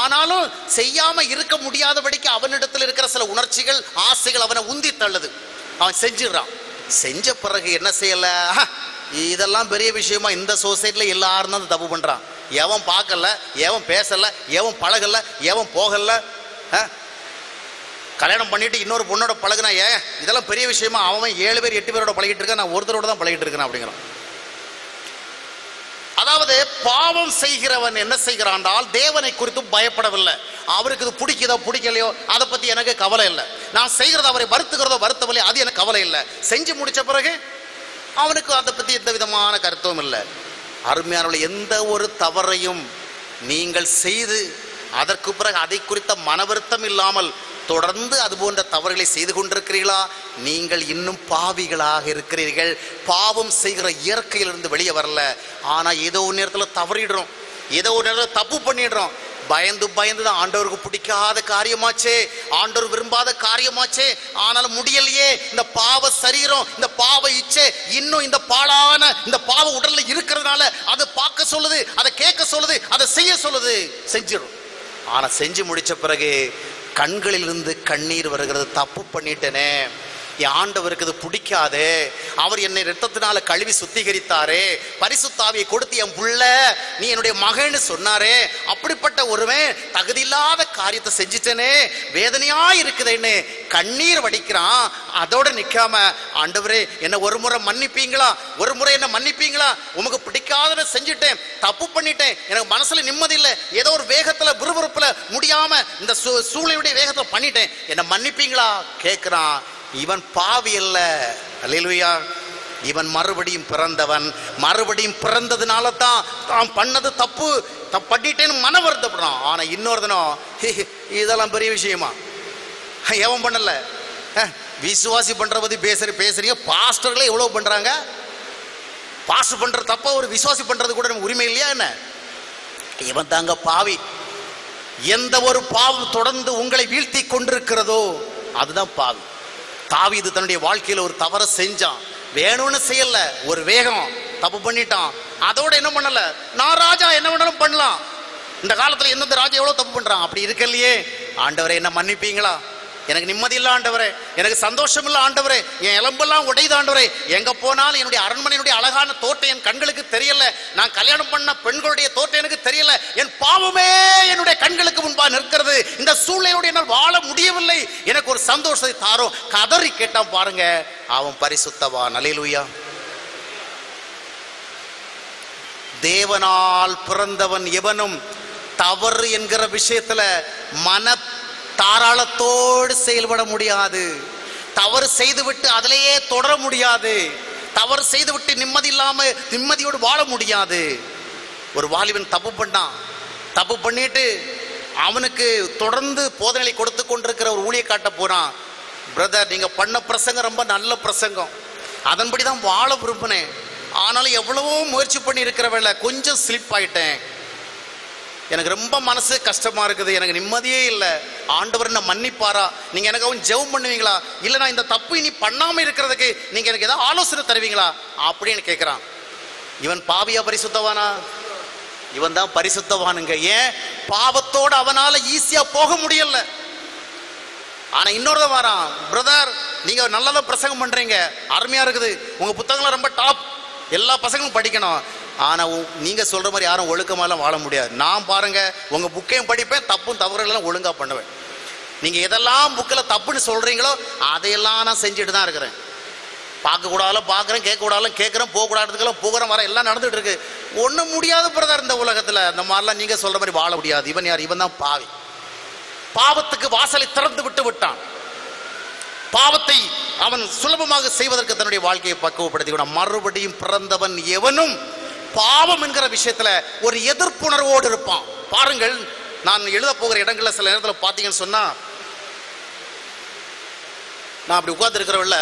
ஆனாலும் செய்யாம இருக்க முடியாதபடிக்கு அவனிடத்தில் இருக்கிற சில உணர்ச்சிகள் ஆசைகள் அவனை உந்தி தள்ளுது. அவன் செஞ்சிடறான். செஞ்ச பிறகு என்ன செய்யல? இதெல்லாம் பெரிய விஷயமா இந்த சொசைட்டில எல்லாரும் தான் தப்பு பண்றான். எவன் பார்க்கல எவன் பேசல எவன் பழகல எவன் போகல ஆ? கல்யாணம் பண்ணிட்டு இன்னொரு பொண்ணோட பழகுனா ஏன்? இதெல்லாம் பெரிய விஷயமா அவன் ஏழு பேர் எட்டு பேரோட பழகிட்டு இருக்கான் நான் ஒருத்தரோட தான் பழகிட்டு இருக்கிறேன் அப்படிங்கிறான். அதாவது பாவம் செய்கிறவன் என்ன செய்கிறான்டால் தேவனை குறித்து பயப்படவில்லை. அவருக்கு இது பிடிக்குதோ பிடிக்கலையோ அதை பத்தி எனக்கு கவலை இல்லை. நான் செய்கிறத அவரை வருத்துகிறதோ வருத்தவில்லை அது எனக்கு கவலை இல்லை. செஞ்சு முடிச்ச பிறகு அவனுக்கு அதை பத்தி எந்த விதமான கருத்தும் இல்லை. அருமையானவர்கள் எந்த ஒரு தவறையும் நீங்கள் செய்து அதற்கு பிறகு அதை குறித்த மன வருத்தம் இல்லாமல் தொடர்ந்து அது போன்ற தவறுகளை செய்து கொண்டிருக்கிறீர்களா? நீங்கள் இன்னும் பாவிகளாக இருக்கிறீர்கள். பாவம் செய்கிற இயற்கையிலிருந்து வெளியே வரல. ஆனால் ஏதோ ஒரு நேரத்தில் தவறிடுறோம். ஏதோ ஒரு நேரத்தில் தப்பு பண்ணிடுறோம். பயந்து பயந்து தான் ஆண்டவருக்கு பிடிக்காத காரியமாச்சே. ஆண்டவர் விரும்பாத காரியமாச்சே. ஆனாலும் முடியலையே. இந்த பாவ சரீரம் இந்த பாவ இச்சை இன்னும் இந்த பாலான இந்த பாவ உடல்ல இருக்கிறதுனால அதை பார்க்க சொல்லுது அதை கேட்க சொல்லுது அதை செய்ய சொல்லுது. செஞ்சிடும். ஆனா செஞ்சு முடிச்ச பிறகு கண்களிலிருந்து கண்ணீர் வருகிறது. தப்பு பண்ணிட்டேனே. என் ஆண்டவருக்கு இது பிடிக்காது. அவர் என்னை ரத்தத்தினால கழுவி சுத்திகரித்தாரே. பரிசுத்தாவியை கொடுத்து என் புள்ள நீ என்னுடைய மகன்னு சொன்னாரே. அப்படிப்பட்ட ஒருவன் தகுதியில்லாத காரியத்தை செஞ்சுட்டேனே. வேதனையா இருக்குதுன்னு கண்ணீர் வடிக்கிறான். அதோட நிக்காம ஆண்டவரே என்ன ஒரு முறை மன்னிப்பீங்களா? ஒரு முறை என்ன மன்னிப்பீங்களா? உமக்கு பிடிக்காத செஞ்சுட்டேன். தப்பு பண்ணிட்டேன். எனக்கு மனசுல நிம்மதி இல்லை ஏதோ ஒரு வேகத்துல விறுவிறுப்புல முடியாம இந்த சூ- வேகத்துல பண்ணிட்டேன். என்ன மன்னிப்பீங்களா? கேட்கிறான் இவன் பாவி அல்ல. அல்லேலூயா. இவன் மறுபடியும் பிறந்தவன். மறுபடியும் பிறந்ததுனால தான் தான் பண்ணது தப்பு. தப்பு பண்ணிட்டேன்னு மன வருத்தப்படுறான் ஆனா இன்னொரு தினம் ஹே, இதெல்லாம் பெரிய விஷயமா? எவன் பண்ணல? விசுவாசி பண்ற பத்தி பேசுற பேசுறீங்க பாஸ்டர்களே எவ்வளவு பண்றாங்க? பாஸ்டர் பண்ற தப்ப? ஒரு விசுவாசி பண்றது கூட நமக்கு உரிமை இல்லையா என்ன? இவன் தாங்க பாவி. எந்த ஒரு பாவம் தொடர்ந்து உங்களை வீழ்த்தி கொண்டிருக்கிறதோ அதுதான் பாவி. தாவிது தன்னுடைய வாழ்க்கையில ஒரு தவறை செஞ்சான். வேணும்னு செய்யல ஒரு வேகம் தப்பு பண்ணிட்டான். அதோட என்ன பண்ணல? நான் ராஜா என்ன வேணாலும் பண்ணலாம். இந்த காலத்துல எந்தெந்த ராஜா எவ்வளவு தப்பு பண்றான்? அப்படி இருக்கலையே. ஆண்டவரை என்ன மன்னிப்பீங்களா? எனக்கு நிம்மதி இல்ல ஆண்டவரே. எனக்கு சந்தோஷம் இல்ல ஆண்டவரே. என் எலும்பெல்லாம் உடையுது ஆண்டவரே. எங்க போனாலும் என்னுடைய அரண்மனையினுடைய அழகான தோட்டம் என் கண்களுக்கு தெரியல. நான் கல்யாணம் பண்ண பெண்களுடைய தோட்டம் எனக்கு தெரியல. என் பாவமே என்னுடைய கண்களுக்கு முன்பாக நிற்கிறது. இந்த சூழ்நிலையோடு என்னால் வாழ முடியவில்லை. எனக்கு ஒரு சந்தோஷத்தை தாரும். கதறி கேட்டான் பாருங்க. அவன் பரிசுத்தவா நலிலுயா தேவனால் பிறந்தவன் எவனும் தவறு என்கிற விஷயத்துல மன தாராளத்தோடு செயல்பட முடியாது. தவறு செய்துவிட்டு அதிலேயே தொடர முடியாது. தவறு செய்துவிட்டு நிம்மதி இல்லாம நிம்மதியோடு வாழ முடியாது. ஒரு வாலிபன் தப்பு பண்ணான் தப்பு பண்ணிட்டு அவனுக்கு தொடர்ந்து போதனை கொடுத்து கொண்டிருக்கிற ஒரு ஊழிய காட்ட போறான் பிரதர் நீங்க பண்ண பிரசங்கம் ரொம்ப நல்ல பிரசங்கம். அதன்படி தான் வாழ விரும்பினேன். ஆனாலும் எவ்வளவோ முயற்சி பண்ணி இருக்கிற வேலை கொஞ்சம் ஸ்லிப் ஆயிட்டேன். எனக்கு ரொம்ப மனசு கஷ்டமா இருக்குது. எனக்கு நிம்மதியே இல்லை. ஆண்டவர் என்ன மன்னிப்பாரா? நீங்க எனக்கு அவன் ஜெபம் பண்ணுவீங்களா? இல்ல நான் இந்த தப்பு இனி பண்ணாம இருக்கிறதுக்கு நீங்க எனக்கு ஏதாவது ஆலோசனை தருவீங்களா? அப்படின்னு கேட்கிறான் இவன் பாவியா பரிசுத்தவானா? இவன் தான் பரிசுத்தவானுங்க. ஏன்? பாவத்தோடு அவனால ஈஸியா போக முடியல. ஆனா இன்னொருத்தன் வரான். பிரதர் நீங்க நல்லதாக பிரசங்கம் பண்றீங்க. அருமையா இருக்குது. உங்க புத்தகங்கள் ரொம்ப டாப் எல்லா பசங்களும் படிக்கணும். ஆனால் நீங்கள் சொல்கிற மாதிரி யாரும் ஒழுக்கமாலாம் வாழ முடியாது. நான் பாருங்கள் உங்கள் புக்கையும் படிப்பேன் தப்பும் தவறுகளெல்லாம் ஒழுங்காக பண்ணுவேன். நீங்கள் எதெல்லாம் புக்கில் தப்புன்னு சொல்கிறீங்களோ அதையெல்லாம் நான் செஞ்சுட்டு தான் இருக்கிறேன். பார்க்கக்கூடாதாலும் பார்க்குறேன் கேட்க கேட்குறேன் போக போகிறோம் வர எல்லாம் நடந்துகிட்டு இருக்கு ஒன்றும் முடியாத பிறதா இந்த உலகத்தில். இந்த மாதிரிலாம் நீங்கள் சொல்கிற மாதிரி வாழ முடியாது. இவன் யார்? இவன் தான் பாவி. பாவத்துக்கு வாசலை திறந்து விட்டு விட்டான். பாவத்தை அவன் சுலபமாக செய்வதற்கு தன்னுடைய வாழ்க்கையை பக்குவப்படுத்தி மறுபடியும் பிறந்தவன் எவனும் பாவம் என்கிற விஷயத்துல ஒரு எதிர்ப்புணர்வோடு இருப்பான். பாருங்கள் நான் எழுத போகிற இடங்கள்ல சில நேரத்தில் பார்த்தீங்கன்னு சொன்னா நான் அப்படி உட்கார்ந்து இருக்கிறவள்ள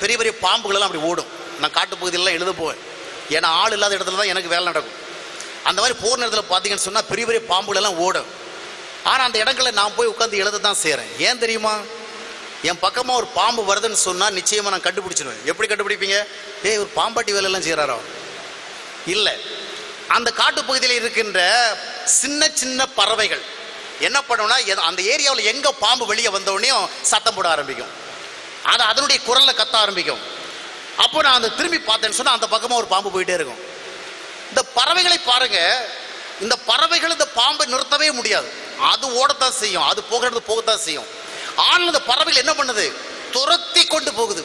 பெரிய பெரிய பாம்புகளெல்லாம் அப்படி ஓடும். நான் காட்டு பகுதியிலலாம் எழுத போவேன். ஏன்னா ஆள் இல்லாத இடத்துல தான் எனக்கு வேலை நடக்கும். அந்த மாதிரி போகிற நேரத்தில் பார்த்தீங்கன்னு சொன்னால் பெரிய பெரிய பாம்புகளெல்லாம் ஓடும். ஆனால் அந்த இடங்களில் நான் போய் உட்காந்து எழுத தான் செய்கிறேன் ஏன் தெரியுமா? என் பக்கமாக ஒரு பாம்பு வருதுன்னு சொன்னால் நிச்சயமாக நான் கண்டுபிடிச்சிடுவேன் எப்படி கண்டுபிடிப்பீங்க? ஏய் ஒரு பாம்பாட்டி வேலையெல்லாம் செய்கிறாரோ இல்லை. அந்த காட்டு பகுதியில் இருக்கின்ற சின்ன சின்ன பறவைகள். என்ன பண்ணும்னா அந்த ஏரியாவில் எங்க பாம்பு வெளியே வந்தோடனையும் சத்தம் போட ஆரம்பிக்கும். அது அதனுடைய குரலில் கத்த ஆரம்பிக்கும். அப்போ நான் அந்த திரும்பி பார்த்தேன்னு சொன்னால் அந்த பக்கமாக ஒரு பாம்பு போயிட்டே இருக்கும். இந்த பறவைகளை பாருங்க. இந்த பறவைகள் இந்த பாம்பை நிறுத்தவே முடியாது. அது ஓடத்தான் செய்யும். அது போகிறது போகத்தான் செய்யும். ஆனால் இந்த பறவைகள் என்ன பண்ணுது? துரத்தி கொண்டு போகுது.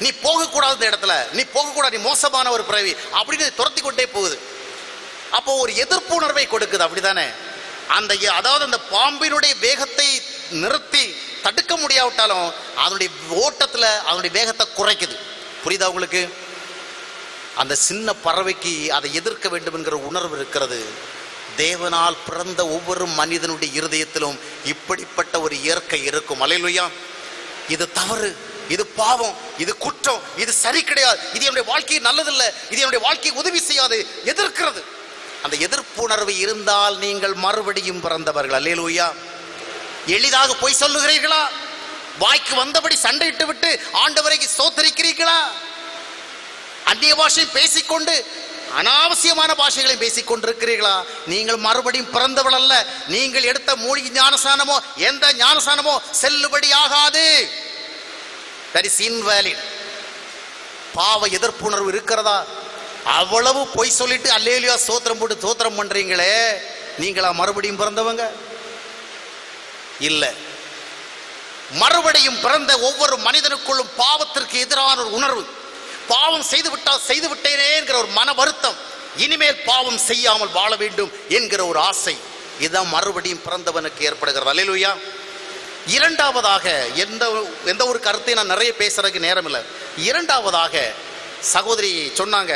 நீ போகக்கூடாத இந்த இடத்துல நீ போகக்கூடாது நீ மோசமான ஒரு பிறவி அப்படின்னு துரத்தி கொண்டே போகுது. அப்போ ஒரு எதிர்ப்பு உணர்வை கொடுக்குது அப்படிதானே? அந்த அதாவது அந்த பாம்பினுடைய வேகத்தை நிறுத்தி தடுக்க முடியாவிட்டாலும் அதனுடைய ஓட்டத்தில் அதனுடைய வேகத்தை குறைக்குது. புரியுதா உங்களுக்கு? அந்த சின்ன பறவைக்கு அதை எதிர்க்க வேண்டும் என்கிற உணர்வு இருக்கிறது. தேவனால் பிறந்த ஒவ்வொரு மனிதனுடைய இருதயத்திலும் இப்படிப்பட்ட ஒரு இயற்கை இருக்கும். அலையிலுயா. இது தவறு. இது பாவம் இது குற்றம் இது சரி கிடையாது. இது என்னுடைய வாழ்க்கையை நல்லதில்லை. இது என்னுடைய வாழ்க்கையை உதவி செய்யாது. எதிர்க்கிறது. அந்த எதிர்ப்புணர்வு இருந்தால் நீங்கள் மறுபடியும் பிறந்தவர்கள். அல்லேலூயா. எளிதாக போய் சொல்லுகிறீர்களா? வாய்க்கு வந்தபடி சண்டையிட்டு விட்டு ஆண்டவரைக்கு சோத்தரிக்கிறீர்களா அந்நிய பாஷை பேசிக்கொண்டு அனாவசியமான பாஷைகளை பேசிக் கொண்டிருக்கிறீர்களா நீங்கள் மறுபடியும் பிறந்தவள் அல்ல. நீங்கள் எடுத்த மூலிகை ஞானசானமோ எந்த ஞானசானமோ செல்லுபடியாகாது. தட் இஸ் இன்வேலிட் பாவ எதிர்ப்புணர்வு இருக்கிறதா? அவ்வளவு பொய் சொல்லிட்டு அல்லேலியா சோத்திரம் போட்டு சோத்திரம் பண்றீங்களே நீங்களா மறுபடியும் பிறந்தவங்க? இல்லை. மறுபடியும் பிறந்த ஒவ்வொரு மனிதனுக்குள்ளும் பாவத்திற்கு எதிரான ஒரு உணர்வு. பாவம் செய்து விட்டால் செய்து விட்டேனே என்கிற ஒரு மன வருத்தம். இனிமேல் பாவம் செய்யாமல் வாழ வேண்டும் என்கிற ஒரு ஆசை. இதுதான் மறுபடியும் பிறந்தவனுக்கு ஏற்படுகிறது. அல்லேலுயா. இரண்டாவதாக எந்த எந்த ஒரு கருத்தை நான் நிறைய பேசுறதுக்கு நேரம் இல்லை இரண்டாவதாக சகோதரி சொன்னாங்க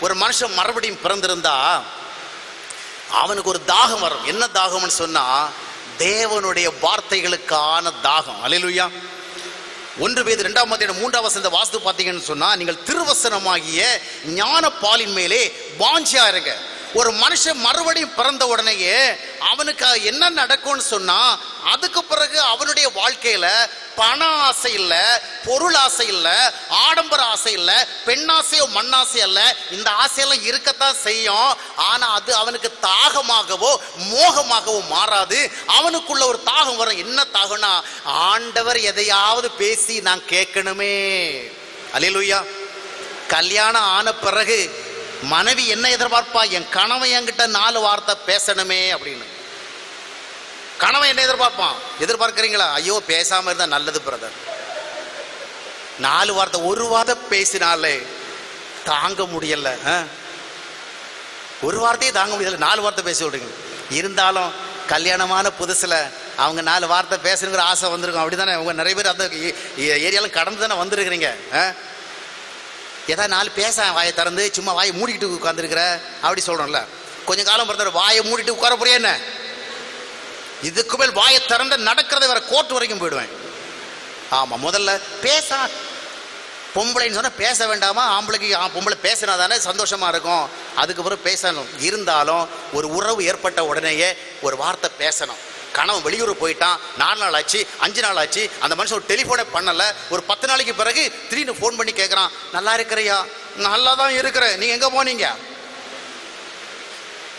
ஒரு மனுஷன் மறுபடியும் பிறந்திருந்தா அவனுக்கு ஒரு தாகம் வரும். என்ன தாகம்னு சொன்னா தேவனுடைய வார்த்தைகளுக்கான தாகம். அல்லேலூயா. ஒன்று பேர் இரண்டாம் மத்திய மூன்றாம் வசந்த வாஸ்து பார்த்தீங்கன்னு சொன்னா நீங்கள் திருவசனமாகிய ஞான பாலின் மேலே வாஞ்சியா இருங்க. ஒரு மனுஷன் மறுபடியும் பிறந்த உடனேயே அவனுக்கு என்ன நடக்கும்னு சொன்னா அதுக்கு பிறகு அவனுடைய வாழ்க்கையில பண ஆசை இல்ல பொருள் ஆசை இல்ல ஆடம்பர ஆசை இல்ல பெண்ணாசையோ மண்ணாசை அல்ல. இந்த ஆசையெல்லாம் இருக்கத்தான் செய்யும். ஆனா அது அவனுக்கு தாகமாகவோ மோகமாகவோ மாறாது. அவனுக்குள்ள ஒரு தாகம் வரும். என்ன தாகம்னா ஆண்டவர் எதையாவது பேசி நான் கேட்கணுமே. அல்லேலூயா. கல்யாணம் ஆன பிறகு மனைவி என்ன எதிர்பார்ப்பா? என் கணவன் என்கிட்ட நாலு வார்த்தை பேசணுமே அப்படின்னு. கணவன் என்ன எதிர்பார்ப்பான்? எதிர்பார்க்கிறீங்களா? ஐயோ பேசாம இருந்தா நல்லது பிரதர் நாலு வார்த்தை ஒரு வார்த்தை பேசினாலே தாங்க முடியல ஆ? ஒரு வார்த்தையே தாங்க முடியல நாலு வார்த்தை பேசி விடுங்க. இருந்தாலும் கல்யாணமான புதுசுல அவங்க நாலு வார்த்தை பேசணுங்கிற ஆசை வந்திருக்கும். அப்படிதானே அவங்க நிறைய பேர் அந்த ஏரியாலும் கடந்து தானே வந்திருக்கிறீங்க ஆ? ஏதாவது நாலு பேச வாயை திறந்து சும்மா வாயை மூடிக்கிட்டு உட்காந்துருக்கிற அப்படி சொல்கிறோம்ல கொஞ்சம் காலம் பிறந்த வாயை மூடிட்டு உட்கார போறியா என்ன? இதுக்கு மேல் வாயை திறந்து நடக்கிறத வேற கோர்ட் வரைக்கும் போயிடுவேன். ஆமாம் முதல்ல பேச. பொம்பளைன்னு சொன்னால் பேச வேண்டாமா? ஆம்பளைக்கு ஆ, பொம்பளை பேசினா தானே சந்தோஷமாக இருக்கும் அதுக்கப்புறம் பேசணும். இருந்தாலும் ஒரு உறவு ஏற்பட்ட உடனேயே ஒரு வார்த்தை பேசணும். கணவன் வெளியூர் போயிட்டான் நாலு நாள் ஆச்சு அஞ்சு நாள் ஆச்சு அந்த மனுஷன் ஒரு டெலிஃபோனே பண்ணல. ஒரு பத்து நாளைக்கு பிறகு திடீர்னு ஃபோன் பண்ணி கேட்குறான் நல்லா இருக்கிறியா? நல்லா தான் இருக்கிறேன். நீங்க எங்க போனீங்க?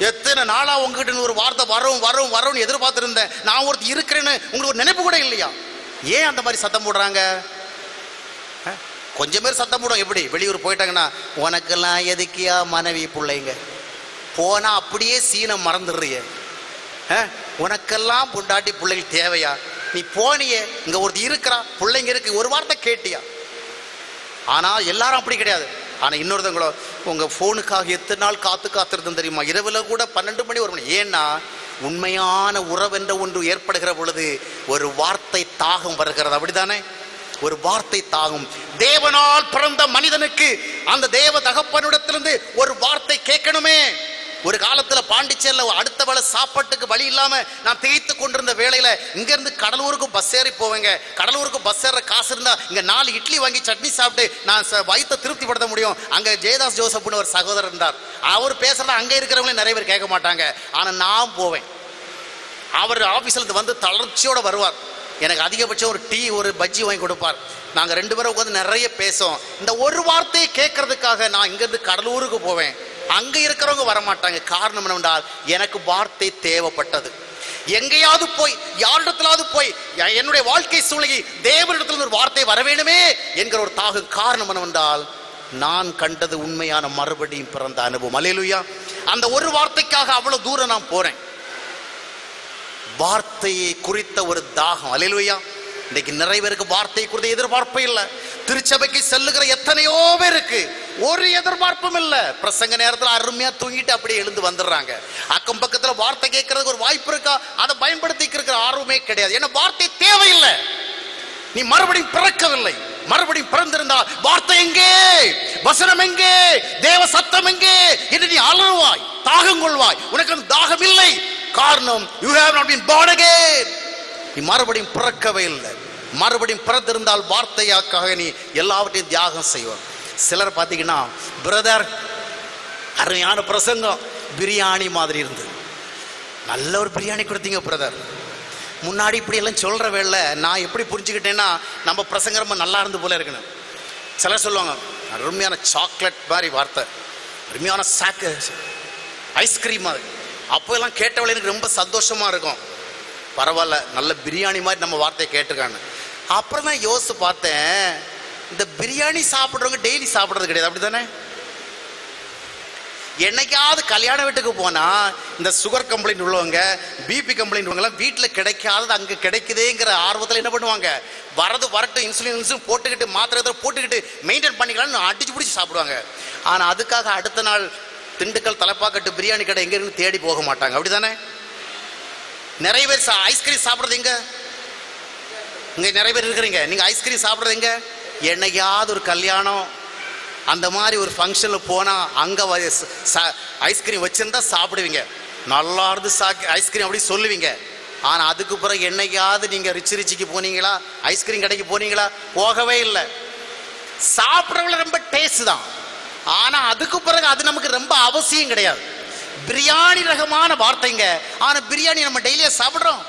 எத்தனை நாளா உங்ககிட்ட ஒரு வார்த்தை வரும் வரும் வரும்னு எதிர்பார்த்துருந்தேன். நான் ஒருத்தர் இருக்கிறேன்னு உங்களுக்கு ஒரு நினைப்பு கூட இல்லையா? ஏன் அந்த மாதிரி சத்தம் போடுறாங்க? கொஞ்சம் பேர் சத்தம் போடும் எப்படி? வெளியூர் போயிட்டாங்கன்னா உனக்கெல்லாம் எதுக்கியா மனைவி பிள்ளைங்க? போனா அப்படியே சீனை மறந்துடுறியே. உனக்கெல்லாம் பொண்டாட்டி பிள்ளைகள் தேவையா? நீ போனியே இங்க ஒருத்தர் இருக்கிறா பிள்ளைங்க இருக்கு ஒரு வார்த்தை கேட்டியா? ஆனா எல்லாரும் அப்படி கிடையாது. ஆனா இன்னொருத்தவங்களோ உங்க போனுக்காக எத்தனை நாள் காத்து காத்திருந்தோம் தெரியுமா? இரவுல கூட பன்னெண்டு மணி ஒரு மணி. ஏன்னா உண்மையான உறவென்ற ஒன்று ஏற்படுகிற பொழுது ஒரு வார்த்தை தாகம் வருகிறது. அப்படிதானே ஒரு வார்த்தை தாகும். தேவனால் பிறந்த மனிதனுக்கு அந்த தேவ தகப்பனிடத்திலிருந்து ஒரு வார்த்தை கேட்கணுமே. ஒரு காலத்துல பாண்டிச்சேரியில அடுத்த வேளை சாப்பாட்டுக்கு வழி இல்லாம நான் திகைத்து கொண்டிருந்த வேலையில இங்க இருந்து கடலூருக்கு பஸ் ஏறி போவேங்க. கடலூருக்கு பஸ் ஏற காசு இருந்தா இங்க நாலு இட்லி வாங்கி சட்னி சாப்பிட்டு நான் ச- திருப்திப்படுத்த முடியும். அங்க ஜெயதாஸ் ஜோசப்னு ஒரு சகோதரர் இருந்தார். அவர் பேசுறத அங்க இருக்கிறவங்களே நிறைய பேர் கேட்க மாட்டாங்க. ஆனா நான் போவேன். அவர் ஆபீஸ்ல இருந்து வந்து தளர்ச்சியோட வருவார். எனக்கு அதிகபட்சம் ஒரு டீ ஒரு பஜ்ஜி வாங்கி கொடுப்பார். நாங்க ரெண்டு பேரும் உட்காந்து நிறைய பேசுவோம். இந்த ஒரு வார்த்தையை கேட்கறதுக்காக நான் இங்கிருந்து கடலூருக்கு போவேன். அங்க இருக்கிறவங்க வர மாட்டாங்க காரணம் என்னவென்றால் எனக்கு வார்த்தை தேவைப்பட்டது. எங்கேயாவது போய் யாரிடத்திலாவது போய் என்னுடைய வாழ்க்கை சூழ்நிலை தேவனிடத்தில் ஒரு வார்த்தை வர வேண்டுமே என்கிற ஒரு தாகு காரணம் என்னவென்றால் நான் கண்டது உண்மையான மறுபடியும் பிறந்த அனுபவம். அலையலுயா அந்த ஒரு வார்த்தைக்காக அவ்வளவு தூரம் நான் போறேன். வார்த்தையை குறித்த ஒரு தாகம். அலையலுயா இன்னைக்கு நிறைய பேருக்கு வார்த்தை குறித்த எதிர்பார்ப்பு இல்லை. திருச்சபைக்கு செல்லுகிற எத்தனையோ பேருக்கு ஒரு எதிர்பார்ப்பும் இல்லை. பிரசங்க நேரத்தில் அருமையா தூங்கிட்டு அப்படியே எழுந்து வந்துடுறாங்க. அக்கம் பக்கத்துல வார்த்தை கேட்கறதுக்கு ஒரு வாய்ப்பு இருக்கா? அதை பயன்படுத்திக்க இருக்கிற ஆர்வமே கிடையாது. ஏன்னா வார்த்தை தேவையில்லை. நீ மறுபடியும் பிறக்கவில்லை. மறுபடியும் பிறந்திருந்தால் வார்த்தை எங்கே? வசனம் எங்கே? தேவ சத்தம் எங்கே? என்று நீ அலறுவாய் தாகம் கொள்வாய். உனக்கு தாகம் இல்லை காரணம் you have not been born again. நீ மறுபடியும் பிறக்கவே இல்லை. மறுபடியும் பிறந்திருந்தால் வார்த்தையாக்காக நீ எல்லாவற்றையும் தியாகம் செய்வார் சிலர் பார்த்தீங்கன்னா பிரதர் அருமையான பிரசங்கம். பிரியாணி மாதிரி இருந்தது. நல்ல ஒரு பிரியாணி கொடுத்தீங்க பிரதர் முன்னாடி இப்படி எல்லாம் சொல்கிற வேலை நான் எப்படி புரிஞ்சுக்கிட்டேன்னா நம்ம பிரசங்கம் ரொம்ப நல்லா இருந்து போல இருக்கணும் சிலர் சொல்லுவாங்க அருமையான சாக்லேட் மாதிரி வார்த்தை. அருமையான சாக்கு ஐஸ்கிரீம் மாதிரி. அப்போ எல்லாம் கேட்டவளை எனக்கு ரொம்ப சந்தோஷமாக இருக்கும். பரவாயில்ல நல்ல பிரியாணி மாதிரி நம்ம வார்த்தையை கேட்டிருக்காங்க. அப்புறம் தான் யோசித்து பார்த்தேன் இந்த பிரியாணி சாப்பிட்றவங்க டெய்லி சாப்பிட்றது கிடையாது. அப்படி தானே என்னைக்காவது கல்யாண வீட்டுக்கு போனால் இந்த சுகர் கம்ப்ளைண்ட் உள்ளவங்க பிபி கம்ப்ளைண்ட் உள்ளவங்க வீட்டில் கிடைக்காதது அங்கே கிடைக்குதேங்கிற ஆர்வத்தில் என்ன பண்ணுவாங்க? வரது வரட்டும் இன்சுலின் இன்சுலின் போட்டுக்கிட்டு மாத்திரை எதாவது போட்டுக்கிட்டு மெயின்டைன் பண்ணிக்கலாம்னு அடிச்சு பிடிச்சி சாப்பிடுவாங்க. ஆனால் அதுக்காக அடுத்த நாள் திண்டுக்கல் தலைப்பாக்கட்டு பிரியாணி கடை எங்க தேடி போக மாட்டாங்க. அப்படி தானே நிறைய பேர் ஐஸ்கிரீம் சாப்பிட்றது எங்க? இங்கே நிறைய பேர் இருக்கிறீங்க. நீங்கள் ஐஸ்கிரீம் சாப்பிட்றது எங்க? என்னைக்காவது ஒரு கல்யாணம் அந்த மாதிரி ஒரு ஃபங்க்ஷனில் போனால் அங்கே ஐஸ்கிரீம் வச்சுருந்தா சாப்பிடுவீங்க. நல்லா இருந்து சா ஐஸ்கிரீம் அப்படி சொல்லுவீங்க. ஆனால் அதுக்கு பிறகு என்னைக்காவது நீங்கள் ரிச்சி ரிச்சிக்கு போனீங்களா? ஐஸ்கிரீம் கடைக்கு போனீங்களா? போகவே இல்லை. சாப்பிட்றவங்கள ரொம்ப டேஸ்ட் தான். ஆனால் அதுக்கு பிறகு அது நமக்கு ரொம்ப அவசியம் கிடையாது. பிரியாணி ரகமான வார்த்தைங்க. ஆனால் பிரியாணி நம்ம டெய்லியாக சாப்பிட்றோம்.